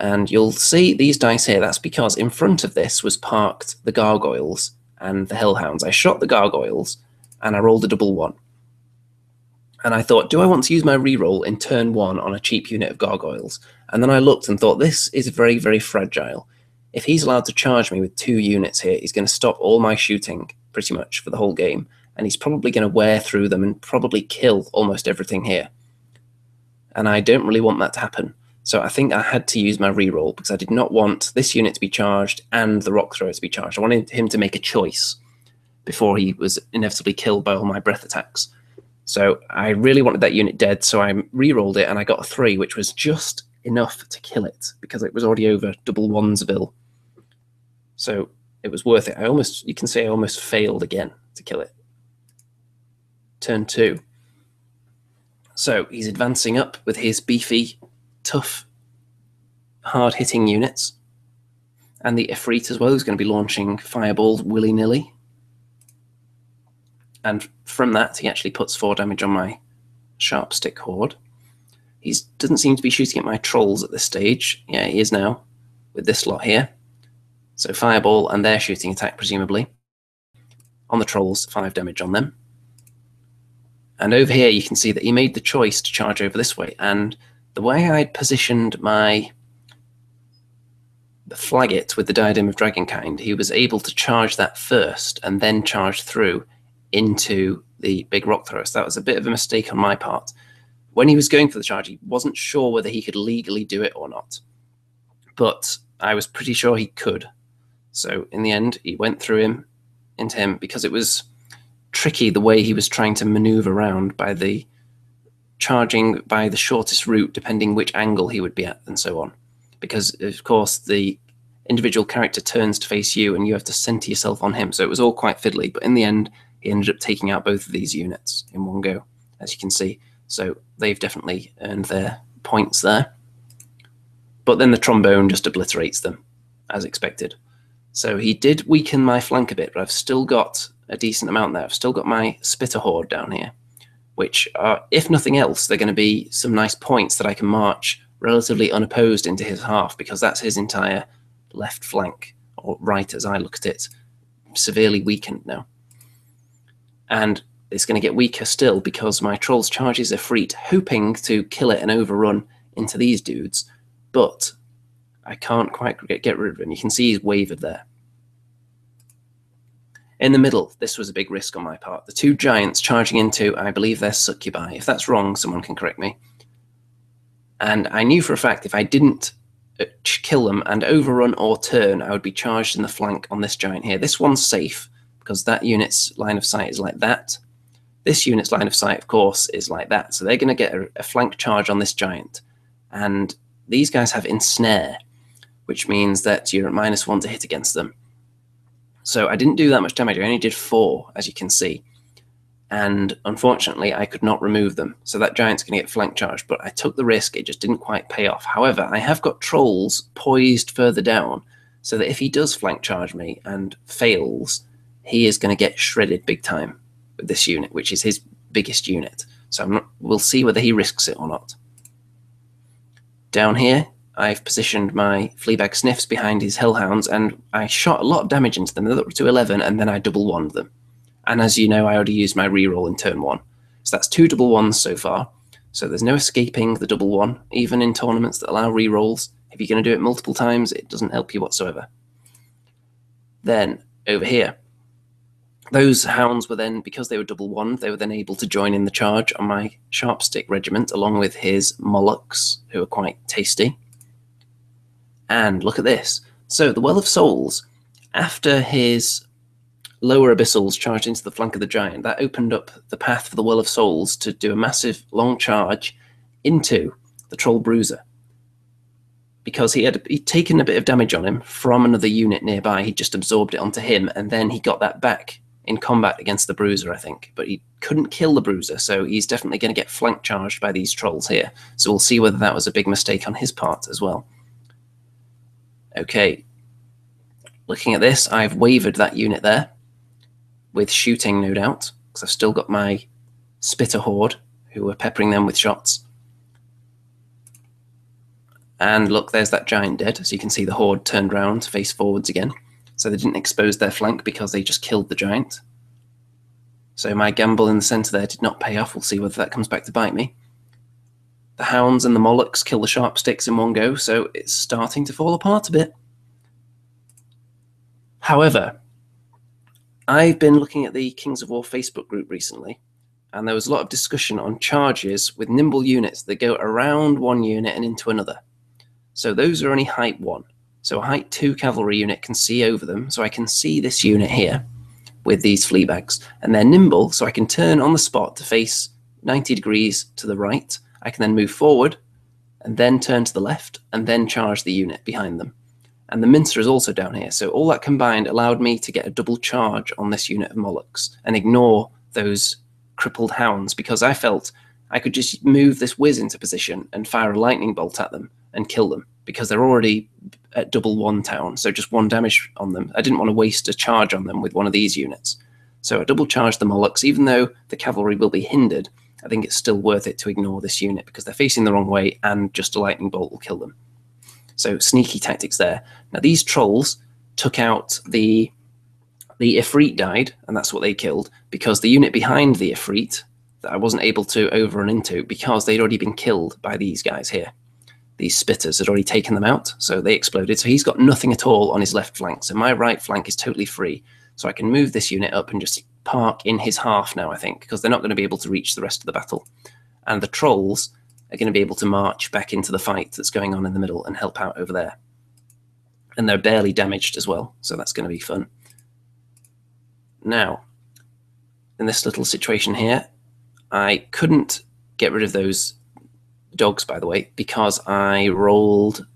And you'll see these dice here. That's because in front of this was parked the gargoyles and the hellhounds. I shot the gargoyles and I rolled a double one. And I thought, do I want to use my reroll in turn one on a cheap unit of gargoyles? And then I looked and thought, this is very, very fragile if he's allowed to charge me with two units here, he's going to stop all my shooting pretty much for the whole game. And he's probably going to wear through them and probably kill almost everything here. And I don't really want that to happen. So I think I had to use my reroll because I did not want this unit to be charged and the rock thrower to be charged. I wanted him to make a choice before he was inevitably killed by all my breath attacks. So I really wanted that unit dead, so I re-rolled it and I got a three, which was just enough to kill it because it was already over double Wansville. So it was worth it. I almost, you can say I almost failed again to kill it. Turn two. So he's advancing up with his beefy, tough, hard hitting units. And the Efreet as well, who's going to be launching fireballs willy nilly. And from that, he actually puts four damage on my sharp stick horde. He doesn't seem to be shooting at my trolls at this stage. Yeah, he is now with this lot here. So fireball and their shooting attack, presumably. On the trolls, five damage on them. And over here, you can see that he made the choice to charge over this way. And the way I'd positioned my the Flaggit with the Diadem of Dragonkind, he was able to charge that first and then charge through into the big rock thrower. So that was a bit of a mistake on my part when he was going for the charge, he wasn't sure whether he could legally do it or not. But I was pretty sure he could. So in the end, he went through him into him because it was tricky the way he was trying to maneuver around by the charging by the shortest route, depending which angle he would be at, and so on. Because of course the individual character turns to face you, and you have to center yourself on him. So it was all quite fiddly. But in the end, he ended up taking out both of these units in one go, as you can see. So they've definitely earned their points there. But then the trombone just obliterates them, as expected. So he did weaken my flank a bit, but I've still got a decent amount there. I've still got my spitter horde down here, which are, if nothing else, they're going to be some nice points that I can march relatively unopposed into his half, because that's his entire left flank, or right as I look at it, severely weakened now. And it's going to get weaker still because my Troll's charges Efreet, hoping to kill it and overrun into these dudes, but I can't quite get rid of him. You can see he's wavered there. In the middle, this was a big risk on my part. The two giants charging into, I believe they're succubi. If that's wrong, someone can correct me. And I knew for a fact if I didn't uh, kill them and overrun or turn, I would be charged in the flank on this giant here. This one's safe because that unit's line of sight is like that. This unit's line of sight, of course, is like that. So they're going to get a, a flank charge on this giant. And these guys have ensnare, which means that you're at minus one to hit against them. So I didn't do that much damage. I only did four, as you can see and unfortunately I could not remove them. So that giant's going to get flank charged, but I took the risk, it just didn't quite pay off. However, I have got trolls poised further down, so that if he does flank charge me and fails, he is going to get shredded big time with this unit, which is his biggest unit. So not, we'll see whether he risks it or not. Down here, I've positioned my Fleabag Sniffs behind his Hellhounds, and I shot a lot of damage into them. They're up to 11, and then I double wand them. And as you know, I already used my reroll in turn one. So that's two double ones so far. So there's no escaping the double one, even in tournaments that allow rerolls. If you're going to do it multiple times, it doesn't help you whatsoever. Then over here, those hounds were then, because they were double one, they were then able to join in the charge on my sharpstick regiment, along with his Molochs, who are quite tasty. And look at this. So the Well of Souls, after his lower abyssals charged into the flank of the giant. That opened up the path for the Well of Souls to do a massive long charge into the Troll Bruiser. Because he had he'd taken a bit of damage on him from another unit nearby, he just absorbed it onto him, and then he got that back in combat against the Bruiser, I think. But he couldn't kill the Bruiser, so he's definitely going to get flank charged by these trolls here. So we'll see whether that was a big mistake on his part as well. Okay, looking at this, I've wavered that unit there with shooting, no doubt, because I've still got my spitter horde who are peppering them with shots. And look, there's that giant dead. So you can see the horde turned round, face forwards again. So they didn't expose their flank because they just killed the giant. So my gamble in the centre there did not pay off. We'll see whether that comes back to bite me. The hounds and the molochs kill the sharp sticks in one go, so it's starting to fall apart a bit. However, I've been looking at the Kings of War Facebook group recently, and there was a lot of discussion on charges with nimble units that go around one unit and into another. So those are only height one. So a height two cavalry unit can see over them. So I can see this unit here with these Fleabags. and they're nimble, so I can turn on the spot to face 90 degrees to the right. I can then move forward and then turn to the left and then charge the unit behind them and the Mincer is also down here. So all that combined allowed me to get a double charge on this unit of Molochs and ignore those crippled hounds because I felt I could just move this whiz into position and fire a lightning bolt at them and kill them because they're already at double one town, so just one damage on them. I didn't want to waste a charge on them with one of these units. So I double charged the Molochs, even though the cavalry will be hindered. I think it's still worth it to ignore this unit because they're facing the wrong way and just a lightning bolt will kill them. So sneaky tactics there. Now these trolls took out the the Efreet died, and that's what they killed because the unit behind the Efreet that I wasn't able to overrun into because they'd already been killed by these guys here. These spitters had already taken them out, so they exploded. So he's got nothing at all on his left flank. So my right flank is totally free. So I can move this unit up and just park in his half now, I think, because they're not going to be able to reach the rest of the battle. And the trolls are going to be able to march back into the fight that's going on in the middle and help out over there. And they're barely damaged as well, so that's going to be fun. Now, in this little situation here, I couldn't get rid of those dogs, by the way, because I rolled.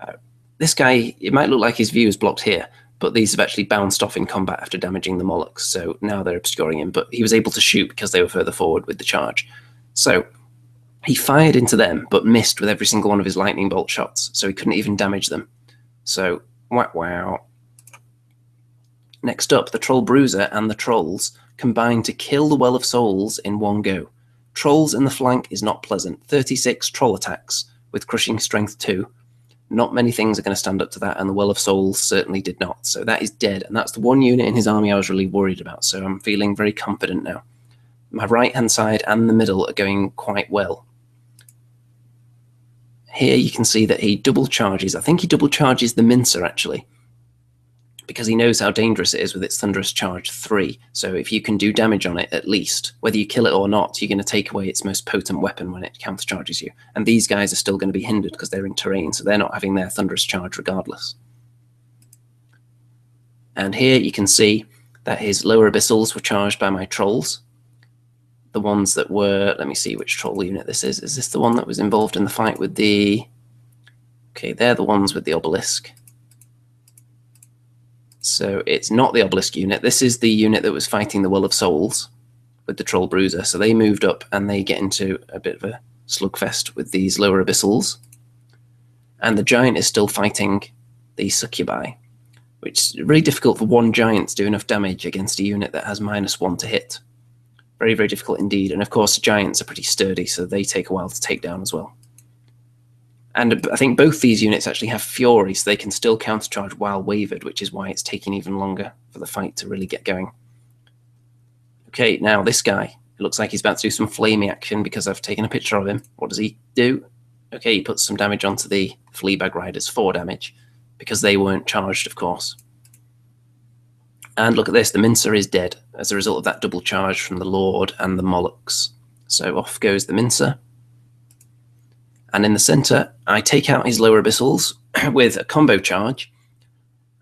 Uh, this guy, it might look like his view is blocked here, but these have actually bounced off in combat after damaging the Molochs, so now they're obscuring him. But he was able to shoot because they were further forward with the charge. So he fired into them, but missed with every single one of his lightning bolt shots, so he couldn't even damage them. So, wow, wow. Next up, the Troll Bruiser and the Trolls combine to kill the Well of Souls in one go. Trolls in the flank is not pleasant. 36 troll attacks with crushing strength 2. Not many things are going to stand up to that, and the Well of Souls certainly did not. So that is dead, and that's the one unit in his army I was really worried about. So I'm feeling very confident now. My right hand side and the middle are going quite well. Here you can see that he double charges. I think he double charges the mincer actually, because he knows how dangerous it is with its Thunderous Charge 3. So if you can do damage on it, at least, whether you kill it or not, you're going to take away its most potent weapon when it countercharges you. And these guys are still going to be hindered because they're in terrain, so they're not having their Thunderous Charge regardless. And here you can see that his lower abyssals were charged by my trolls. The ones that were, let me see which troll unit this is. Is this the one that was involved in the fight with the, okay, they're the ones with the obelisk. So it's not the obelisk unit. This is the unit that was fighting the Well of Souls with the Troll Bruiser. So they moved up and they get into a bit of a slugfest with these lower abyssals. And the giant is still fighting the succubi, which is really difficult for one giant to do enough damage against a unit that has minus one to hit. Very, very difficult indeed. And of course, giants are pretty sturdy, so they take a while to take down as well. And I think both these units actually have Fury, so they can still countercharge while wavered, which is why it's taking even longer for the fight to really get going. Okay, now this guy. It looks like he's about to do some flamey action because I've taken a picture of him. What does he do? Okay, he puts some damage onto the Fleabag Riders, 4 damage, because they weren't charged, of course. And look at this, the Mincer is dead as a result of that double charge from the Lord and the Molochs. So off goes the Mincer. And in the center, I take out his lower abyssals with a combo charge.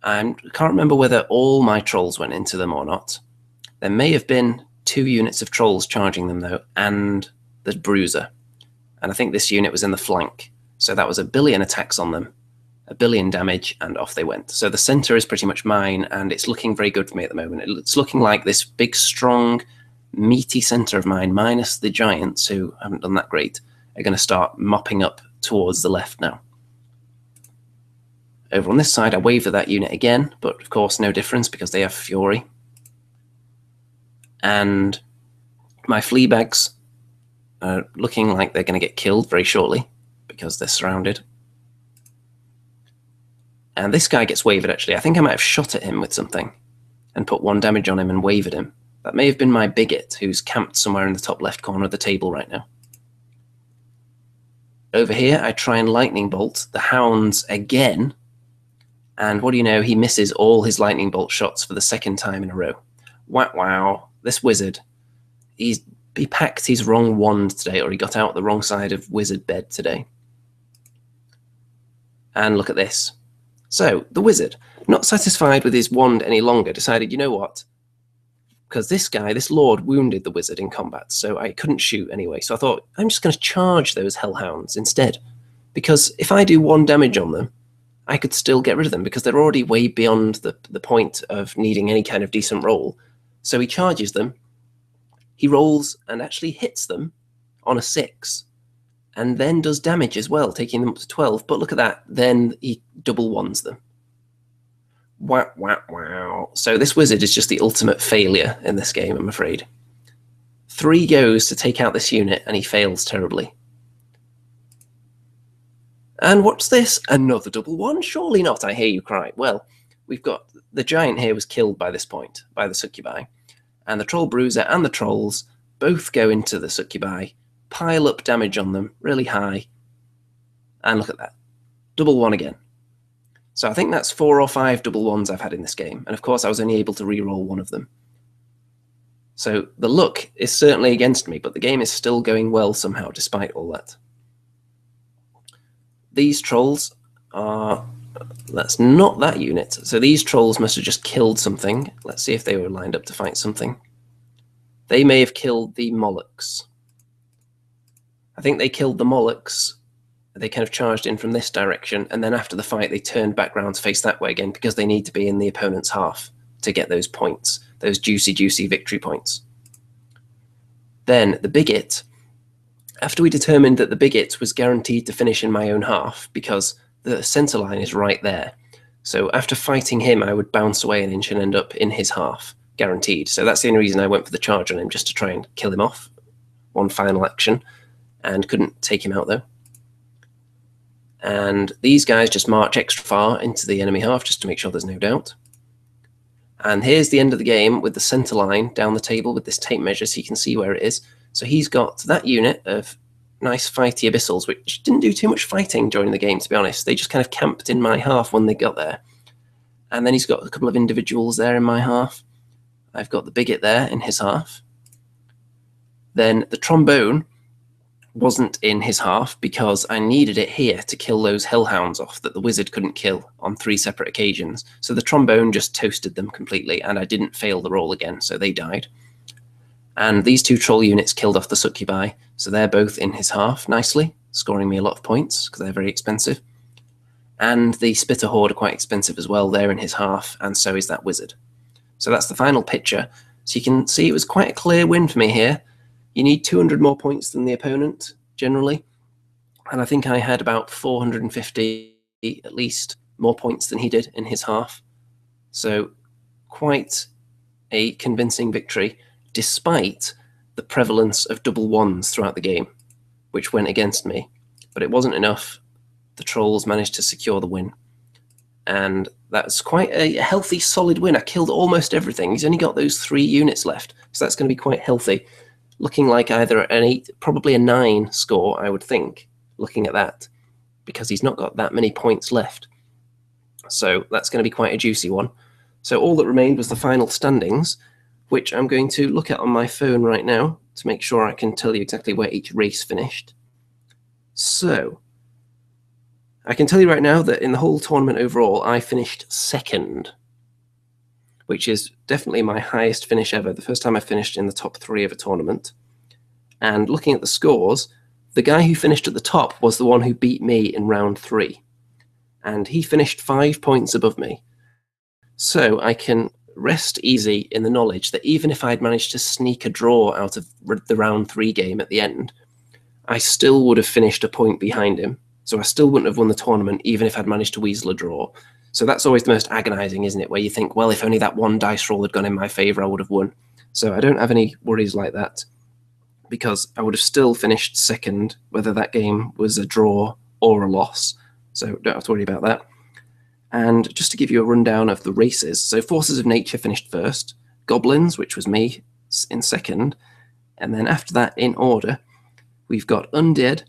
I can't remember whether all my trolls went into them or not. There may have been two units of trolls charging them, though, and the bruiser. And I think this unit was in the flank. So that was a billion attacks on them, a billion damage, and off they went. So the center is pretty much mine, and it's looking very good for me at the moment. It's looking like this big, strong, meaty center of mine, minus the giants who haven't done that great are going to start mopping up towards the left now. Over on this side, I waver that unit again, but of course no difference because they have Fury. And my Fleabags are looking like they're going to get killed very shortly because they're surrounded. And this guy gets wavered actually. I think I might have shot at him with something and put one damage on him and wavered him. That may have been my Biggit who's camped somewhere in the top left corner of the table right now. Over here, I try and lightning bolt the hounds again. And what do you know? He misses all his lightning bolt shots for the second time in a row. Wow, wow. This wizard, he's he packed his wrong wand today, or he got out the wrong side of wizard bed today. And look at this. So, the wizard, not satisfied with his wand any longer, decided, you know what? Because this guy, this lord, wounded the wizard in combat, so I couldn't shoot anyway. So I thought, I'm just going to charge those hellhounds instead. Because if I do one damage on them, I could still get rid of them because they're already way beyond the, the point of needing any kind of decent roll. So he charges them, he rolls and actually hits them on a six, and then does damage as well, taking them up to 12. But look at that, then he double ones them. Wow, wow, wow. So this wizard is just the ultimate failure in this game, I'm afraid. Three goes to take out this unit, and he fails terribly. And what's this? Another double one? Surely not, I hear you cry. Well, we've got the giant here was killed by this point, by the succubi. And the troll bruiser and the trolls both go into the succubi, pile up damage on them really high. And look at that. Double one again. So I think that's four or five double ones I've had in this game. And of course, I was only able to re-roll one of them. So the luck is certainly against me, but the game is still going well somehow, despite all that. These trolls are... That's not that unit. So these trolls must have just killed something. Let's see if they were lined up to fight something. They may have killed the Molochs. I think they killed the Molochs they kind of charged in from this direction, and then after the fight, they turned back round to face that way again because they need to be in the opponent's half to get those points, those juicy, juicy victory points. Then the Biggit, after we determined that the Biggit was guaranteed to finish in my own half because the center line is right there. So after fighting him, I would bounce away an inch and end up in his half, guaranteed. So that's the only reason I went for the charge on him, just to try and kill him off. One final action, and couldn't take him out though. And these guys just march extra far into the enemy half just to make sure there's no doubt. And here's the end of the game with the center line down the table with this tape measure so you can see where it is. So he's got that unit of nice fighty abyssals, which didn't do too much fighting during the game, to be honest. They just kind of camped in my half when they got there. And then he's got a couple of individuals there in my half. I've got the Biggit there in his half. Then the trombone wasn't in his half because I needed it here to kill those hellhounds off that the wizard couldn't kill on three separate occasions. So the trombone just toasted them completely, and I didn't fail the roll again, so they died. And these two troll units killed off the succubi, so they're both in his half nicely, scoring me a lot of points because they're very expensive. And the spitter horde are quite expensive as well. They're in his half, and so is that wizard. So that's the final picture. So you can see it was quite a clear win for me here. You need 200 more points than the opponent generally, and I think I had about 450 at least more points than he did in his half. So quite a convincing victory, despite the prevalence of double ones throughout the game, which went against me. But it wasn't enough. The trolls managed to secure the win. And that's quite a healthy, solid win. I killed almost everything. He's only got those three units left. So that's going to be quite healthy looking like either an eight, probably a nine score, I would think, looking at that, because he's not got that many points left. So that's going to be quite a juicy one. So all that remained was the final standings, which I'm going to look at on my phone right now to make sure I can tell you exactly where each race finished. So I can tell you right now that in the whole tournament overall, I finished second which is definitely my highest finish ever. The first time I finished in the top three of a tournament. And looking at the scores, the guy who finished at the top was the one who beat me in round three. And he finished five points above me. So I can rest easy in the knowledge that even if I'd managed to sneak a draw out of the round three game at the end, I still would have finished a point behind him. So I still wouldn't have won the tournament, even if I'd managed to weasel a draw. So that's always the most agonizing, isn't it? Where you think, well, if only that one dice roll had gone in my favor, I would have won. So I don't have any worries like that because I would have still finished second, whether that game was a draw or a loss. So don't have to worry about that. And just to give you a rundown of the races, so Forces of Nature finished first, Goblins, which was me, in second, and then after that, in order, we've got Undead,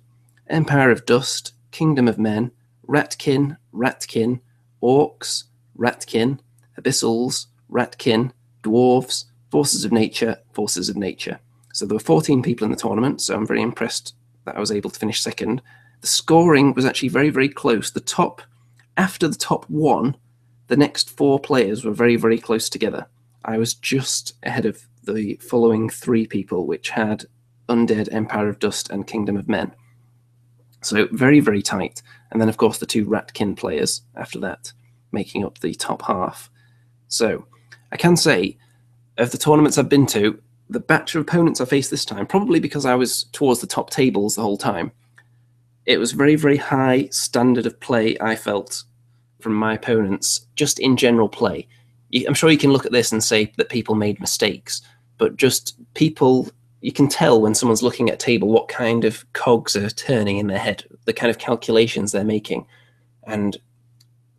Empire of Dust, Kingdom of Men, Ratkin, Ratkin, orcs, ratkin, abyssals, ratkin, dwarves, forces of nature, forces of nature. So there were 14 people in the tournament, so I'm very impressed that I was able to finish second. The scoring was actually very, very close. The top, after the top one, the next four players were very, very close together. I was just ahead of the following three people, which had Undead, Empire of Dust, and Kingdom of Men. So very, very tight. And then, of course, the two Ratkin players after that, making up the top half. So I can say, of the tournaments I've been to, the batch of opponents I faced this time, probably because I was towards the top tables the whole time, it was very, very high standard of play, I felt, from my opponents, just in general play. I'm sure you can look at this and say that people made mistakes, but just people you can tell when someone's looking at a table what kind of cogs are turning in their head, the kind of calculations they're making. And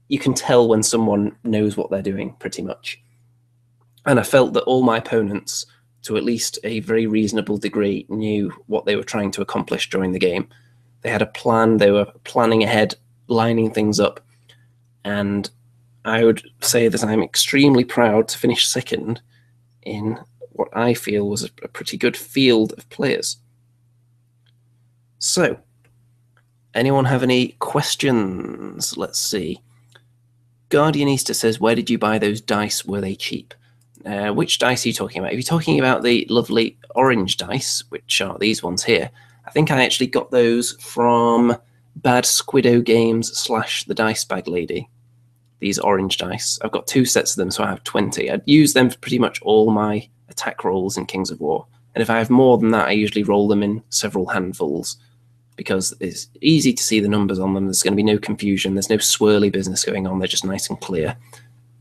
you can tell when someone knows what they're doing pretty much. And I felt that all my opponents, to at least a very reasonable degree, knew what they were trying to accomplish during the game. They had a plan, they were planning ahead, lining things up. And I would say that I'm extremely proud to finish second in what I feel was a, pretty good field of players. So, anyone have any questions? Let's see. Guardian Easter says, Where did you buy those dice? Were they cheap? Uh, which dice are you talking about? If you're talking about the lovely orange dice, which are these ones here, I think I actually got those from Bad Squiddo Games slash the Dice Bag Lady. These orange dice. I've got two sets of them, so I have 20. I'd use them for pretty much all my attack rolls in Kings of War. And if I have more than that, I usually roll them in several handfuls because it's easy to see the numbers on them. There's going to be no confusion. There's no swirly business going on. They're just nice and clear.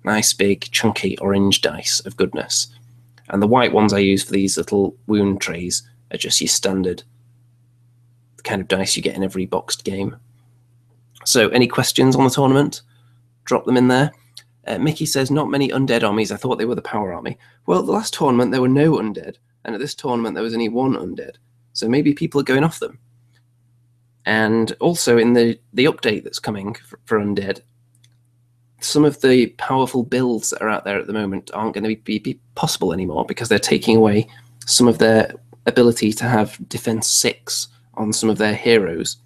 Nice, big, chunky orange dice of goodness. And the white ones I use for these little wound trays are just your standard kind of dice you get in every boxed game. So, any questions on the tournament? Drop them in there. Uh, Mickey says, not many undead armies. I thought they were the power army. Well, the last tournament, there were no undead. And at this tournament, there was only one undead. So maybe people are going off them. And also in the, the update that's coming for, for undead, some of the powerful builds that are out there at the moment aren't going to be, be possible anymore because they're taking away some of their ability to have defense six on some of their heroes.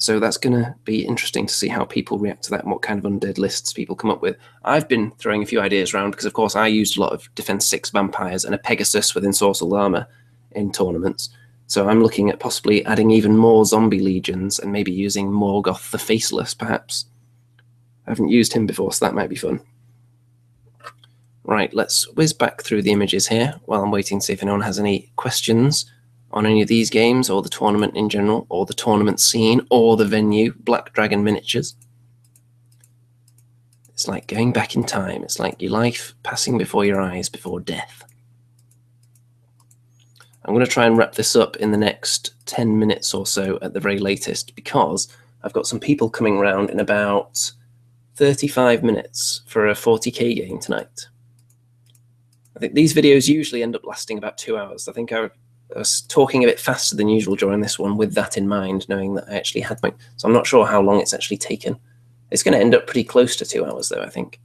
So that's going to be interesting to see how people react to that and what kind of undead lists people come up with. I've been throwing a few ideas around because, of course, I used a lot of defense six vampires and a Pegasus with ensorcelled armor in tournaments. So I'm looking at possibly adding even more zombie legions and maybe using Mhorgoth the Faceless, perhaps. I haven't used him before, so that might be fun. Right, let's whiz back through the images here while I'm waiting to see if anyone has any questions on any of these games or the tournament in general or the tournament scene or the venue, Black Dragon Miniatures. It's like going back in time. It's like your life passing before your eyes before death. I'm going to try and wrap this up in the next 10 minutes or so at the very latest because I've got some people coming around in about 35 minutes for a 40k game tonight. I think these videos usually end up lasting about two hours. I think I I was talking a bit faster than usual during this one with that in mind, knowing that I actually had my. So I'm not sure how long it's actually taken. It's going to end up pretty close to two hours, though, I think.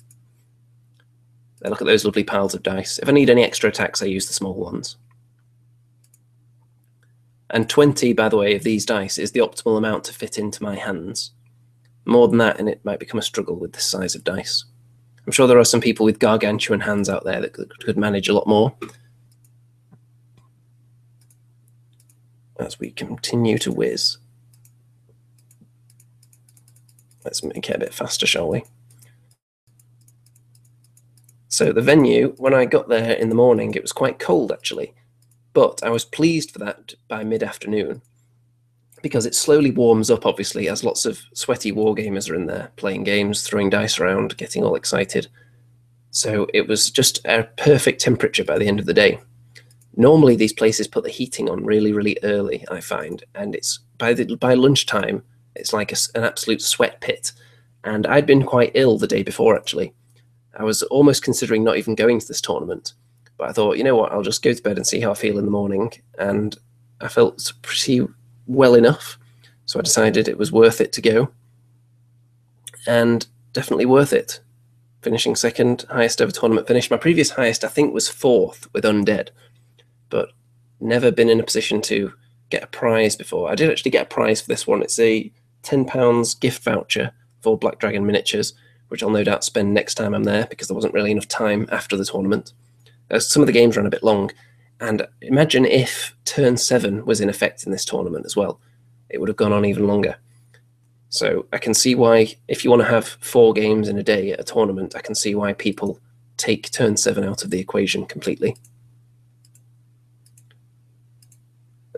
Look at those lovely piles of dice. If I need any extra attacks, I use the small ones. And 20, by the way, of these dice is the optimal amount to fit into my hands. More than that, and it might become a struggle with this size of dice. I'm sure there are some people with gargantuan hands out there that could manage a lot more. As we continue to whiz. Let's make it a bit faster, shall we? So the venue, when I got there in the morning, it was quite cold actually, but I was pleased for that by mid-afternoon because it slowly warms up, obviously, as lots of sweaty wargamers are in there playing games, throwing dice around, getting all excited. So it was just a perfect temperature by the end of the day normally these places put the heating on really really early i find. And it's by the by lunchtime it's like a, an absolute sweat pit. And i'd been quite ill the day before actually. I was almost considering not even going to this tournament. But i thought you know what? I'll just go to bed and see how i feel in the morning. And i felt pretty well enough. So i decided it was worth it to go. And definitely worth it. Finishing second highest ever tournament. Finish my previous highest i think was fourth with undead but never been in a position to get a prize before. I did actually get a prize for this one. It's a £10 gift voucher for Black Dragon miniatures, which I'll no doubt spend next time I'm there because there wasn't really enough time after the tournament. Uh, some of the games ran a bit long, and imagine if turn seven was in effect in this tournament as well. It would have gone on even longer. So I can see why, if you want to have four games in a day at a tournament, I can see why people take turn seven out of the equation completely.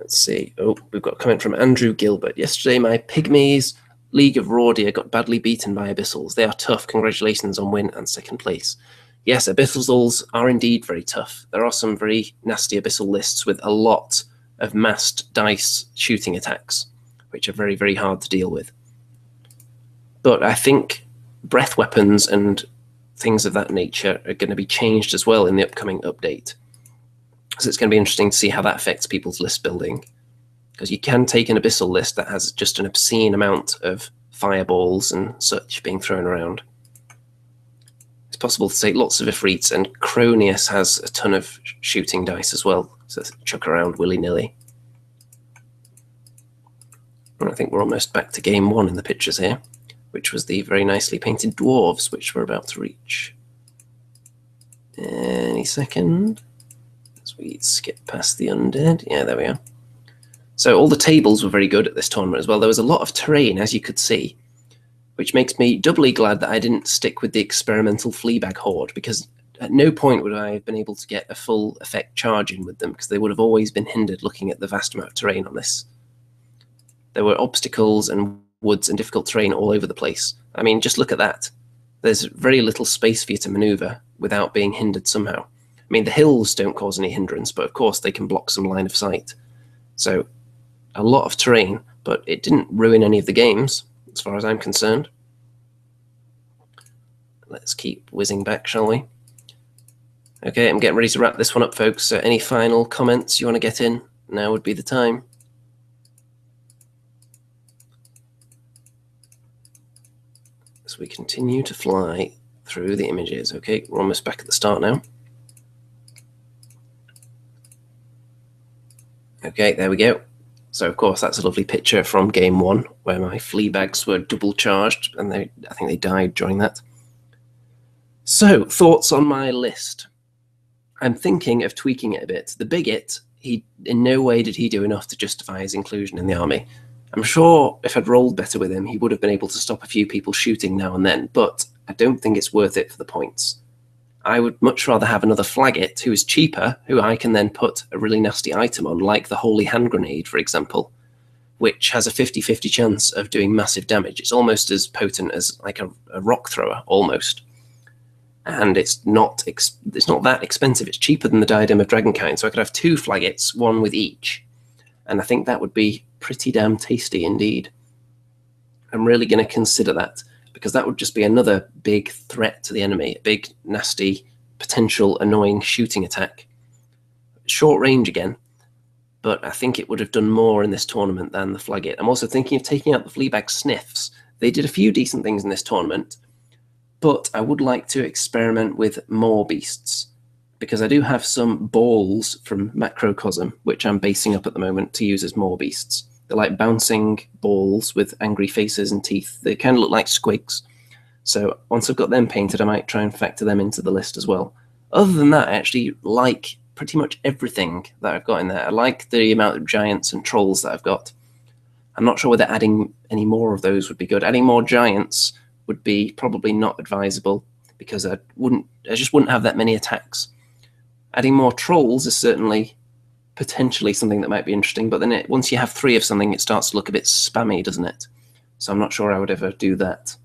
Let's see. Oh, we've got a comment from Andrew Gilbert. Yesterday, my Pygmies League of Rhordia got badly beaten by Abyssals. They are tough. Congratulations on win and second place. Yes, Abyssals are indeed very tough. There are some very nasty Abyssal lists with a lot of massed dice shooting attacks, which are very, very hard to deal with. But I think breath weapons and things of that nature are going to be changed as well in the upcoming update. So it's going to be interesting to see how that affects people's list building. Because you can take an abyssal list that has just an obscene amount of fireballs and such being thrown around. It's possible to take lots of Efreets, and Chroneas has a ton of shooting dice as well, so chuck around willy nilly. And I think we're almost back to game one in the pictures here, which was the very nicely painted dwarves, which we're about to reach. Any second we skip past the undead. Yeah, there we are. So all the tables were very good at this tournament as well. There was a lot of terrain, as you could see, which makes me doubly glad that I didn't stick with the experimental fleabag horde because at no point would I have been able to get a full effect charge in with them because they would have always been hindered looking at the vast amount of terrain on this. There were obstacles and woods and difficult terrain all over the place. I mean, just look at that. There's very little space for you to maneuver without being hindered somehow. I mean, the hills don't cause any hindrance, but of course they can block some line of sight. So a lot of terrain, but it didn't ruin any of the games, as far as I'm concerned. Let's keep whizzing back, shall we? Okay, I'm getting ready to wrap this one up, folks. So any final comments you want to get in? Now would be the time. So we continue to fly through the images. Okay, we're almost back at the start now. Okay, there we go. So of course that's a lovely picture from game one where my Fleabags were double charged and they I think they died during that. So thoughts on my list. I'm thinking of tweaking it a bit. The Biggit, he in no way did he do enough to justify his inclusion in the army. I'm sure if I'd rolled better with him, he would have been able to stop a few people shooting now and then, but I don't think it's worth it for the points. I would much rather have another Flaggit who is cheaper, who I can then put a really nasty item on, like the Holy Hand Grenade, for example, which has a 50 50 chance of doing massive damage. It's almost as potent as like a, a rock thrower, almost. And it's not it's not that expensive. It's cheaper than the Diadem of Dragonkind, so I could have two Flaggits, one with each. And I think that would be pretty damn tasty indeed. I'm really going to consider that because that would just be another big threat to the enemy, a big, nasty, potential annoying shooting attack. Short range again, but I think it would have done more in this tournament than the Flaggit. I'm also thinking of taking out the Fleabag Sniffs. They did a few decent things in this tournament, but I would like to experiment with more beasts because I do have some balls from Macrocosm, which I'm basing up at the moment to use as more beasts. They're like bouncing balls with angry faces and teeth. They kind of look like squigs. So once I've got them painted, I might try and factor them into the list as well. Other than that, I actually like pretty much everything that I've got in there. I like the amount of giants and trolls that I've got. I'm not sure whether adding any more of those would be good. Adding more giants would be probably not advisable because I wouldn't I just wouldn't have that many attacks. Adding more trolls is certainly potentially something that might be interesting. But then it, once you have three of something, it starts to look a bit spammy, doesn't it? So I'm not sure I would ever do that.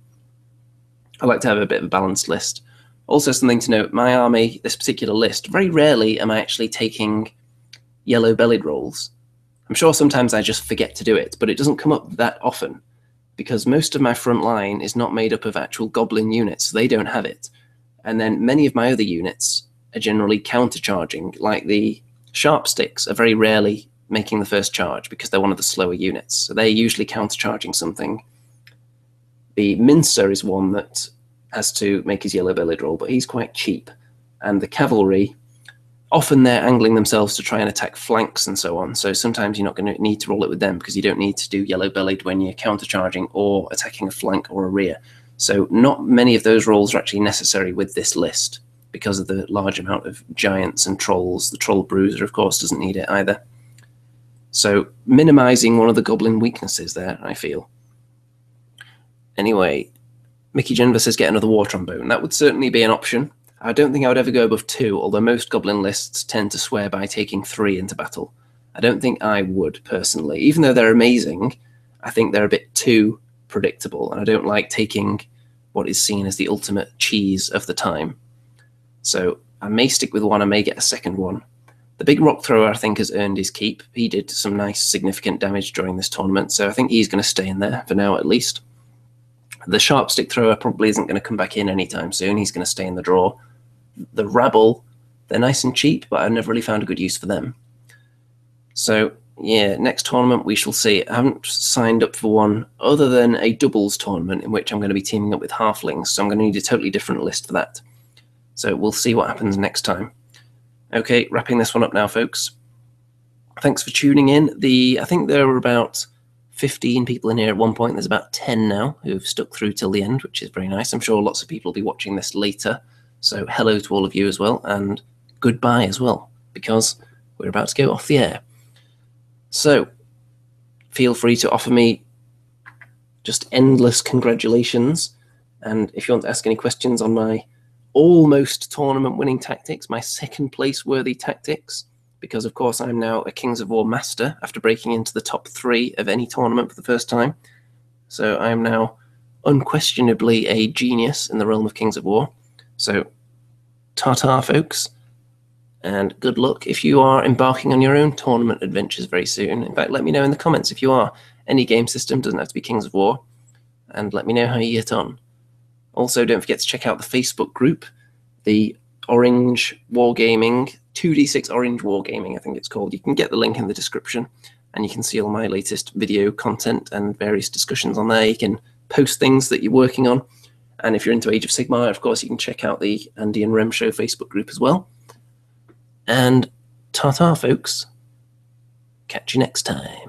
I like to have a bit of a balanced list. Also, something to note: my army, this particular list, very rarely am I actually taking yellow-bellied rolls. I'm sure sometimes I just forget to do it, but it doesn't come up that often because most of my front line is not made up of actual goblin units, so they don't have it. And then many of my other units are generally countercharging, like the Sharp sticks are very rarely making the first charge because they're one of the slower units. So they're usually countercharging something. The Mincer is one that has to make his yellow bellied roll, but he's quite cheap. And the cavalry, often they're angling themselves to try and attack flanks and so on. So sometimes you're not going to need to roll it with them because you don't need to do yellow bellied when you're countercharging or attacking a flank or a rear. So not many of those rolls are actually necessary with this list because of the large amount of giants and trolls. The troll bruiser, of course, doesn't need it either. So minimizing one of the goblin weaknesses there, I feel. Anyway, Mickey Jennifer says get another war trombone. That would certainly be an option. I don't think I would ever go above two, although most goblin lists tend to swear by taking three into battle. I don't think I would personally. Even though they're amazing, I think they're a bit too predictable, and I don't like taking what is seen as the ultimate cheese of the time. So I may stick with one, I may get a second one. The big rock thrower, I think, has earned his keep. He did some nice, significant damage during this tournament, so I think he's going to stay in there for now at least. The sharp stick thrower probably isn't going to come back in anytime soon. He's going to stay in the draw. The rabble, they're nice and cheap, but I've never really found a good use for them. So, yeah, next tournament we shall see. I haven't signed up for one other than a doubles tournament in which I'm going to be teaming up with halflings, so I'm going to need a totally different list for that. So we'll see what happens next time. Okay, wrapping this one up now, folks. Thanks for tuning in. The I think there were about 15 people in here at one point. There's about 10 now who've stuck through till the end, which is very nice. I'm sure lots of people will be watching this later. So hello to all of you as well, and goodbye as well, because we're about to go off the air. So feel free to offer me just endless congratulations. And if you want to ask any questions on my almost tournament winning tactics, my second place worthy tactics, because of course I'm now a Kings of War master after breaking into the top three of any tournament for the first time. So I am now unquestionably a genius in the realm of Kings of War. So, ta folks, and good luck if you are embarking on your own tournament adventures very soon. In fact, let me know in the comments if you are. Any game system doesn't have to be Kings of War, and let me know how you get on. Also, don't forget to check out the Facebook group, the Orange Wargaming, 2d6 Orange Wargaming, I think it's called. You can get the link in the description and you can see all my latest video content and various discussions on there. You can post things that you're working on. And if you're into Age of Sigmar, of course, you can check out the Andy and Rem Show Facebook group as well. And ta ta, folks. Catch you next time.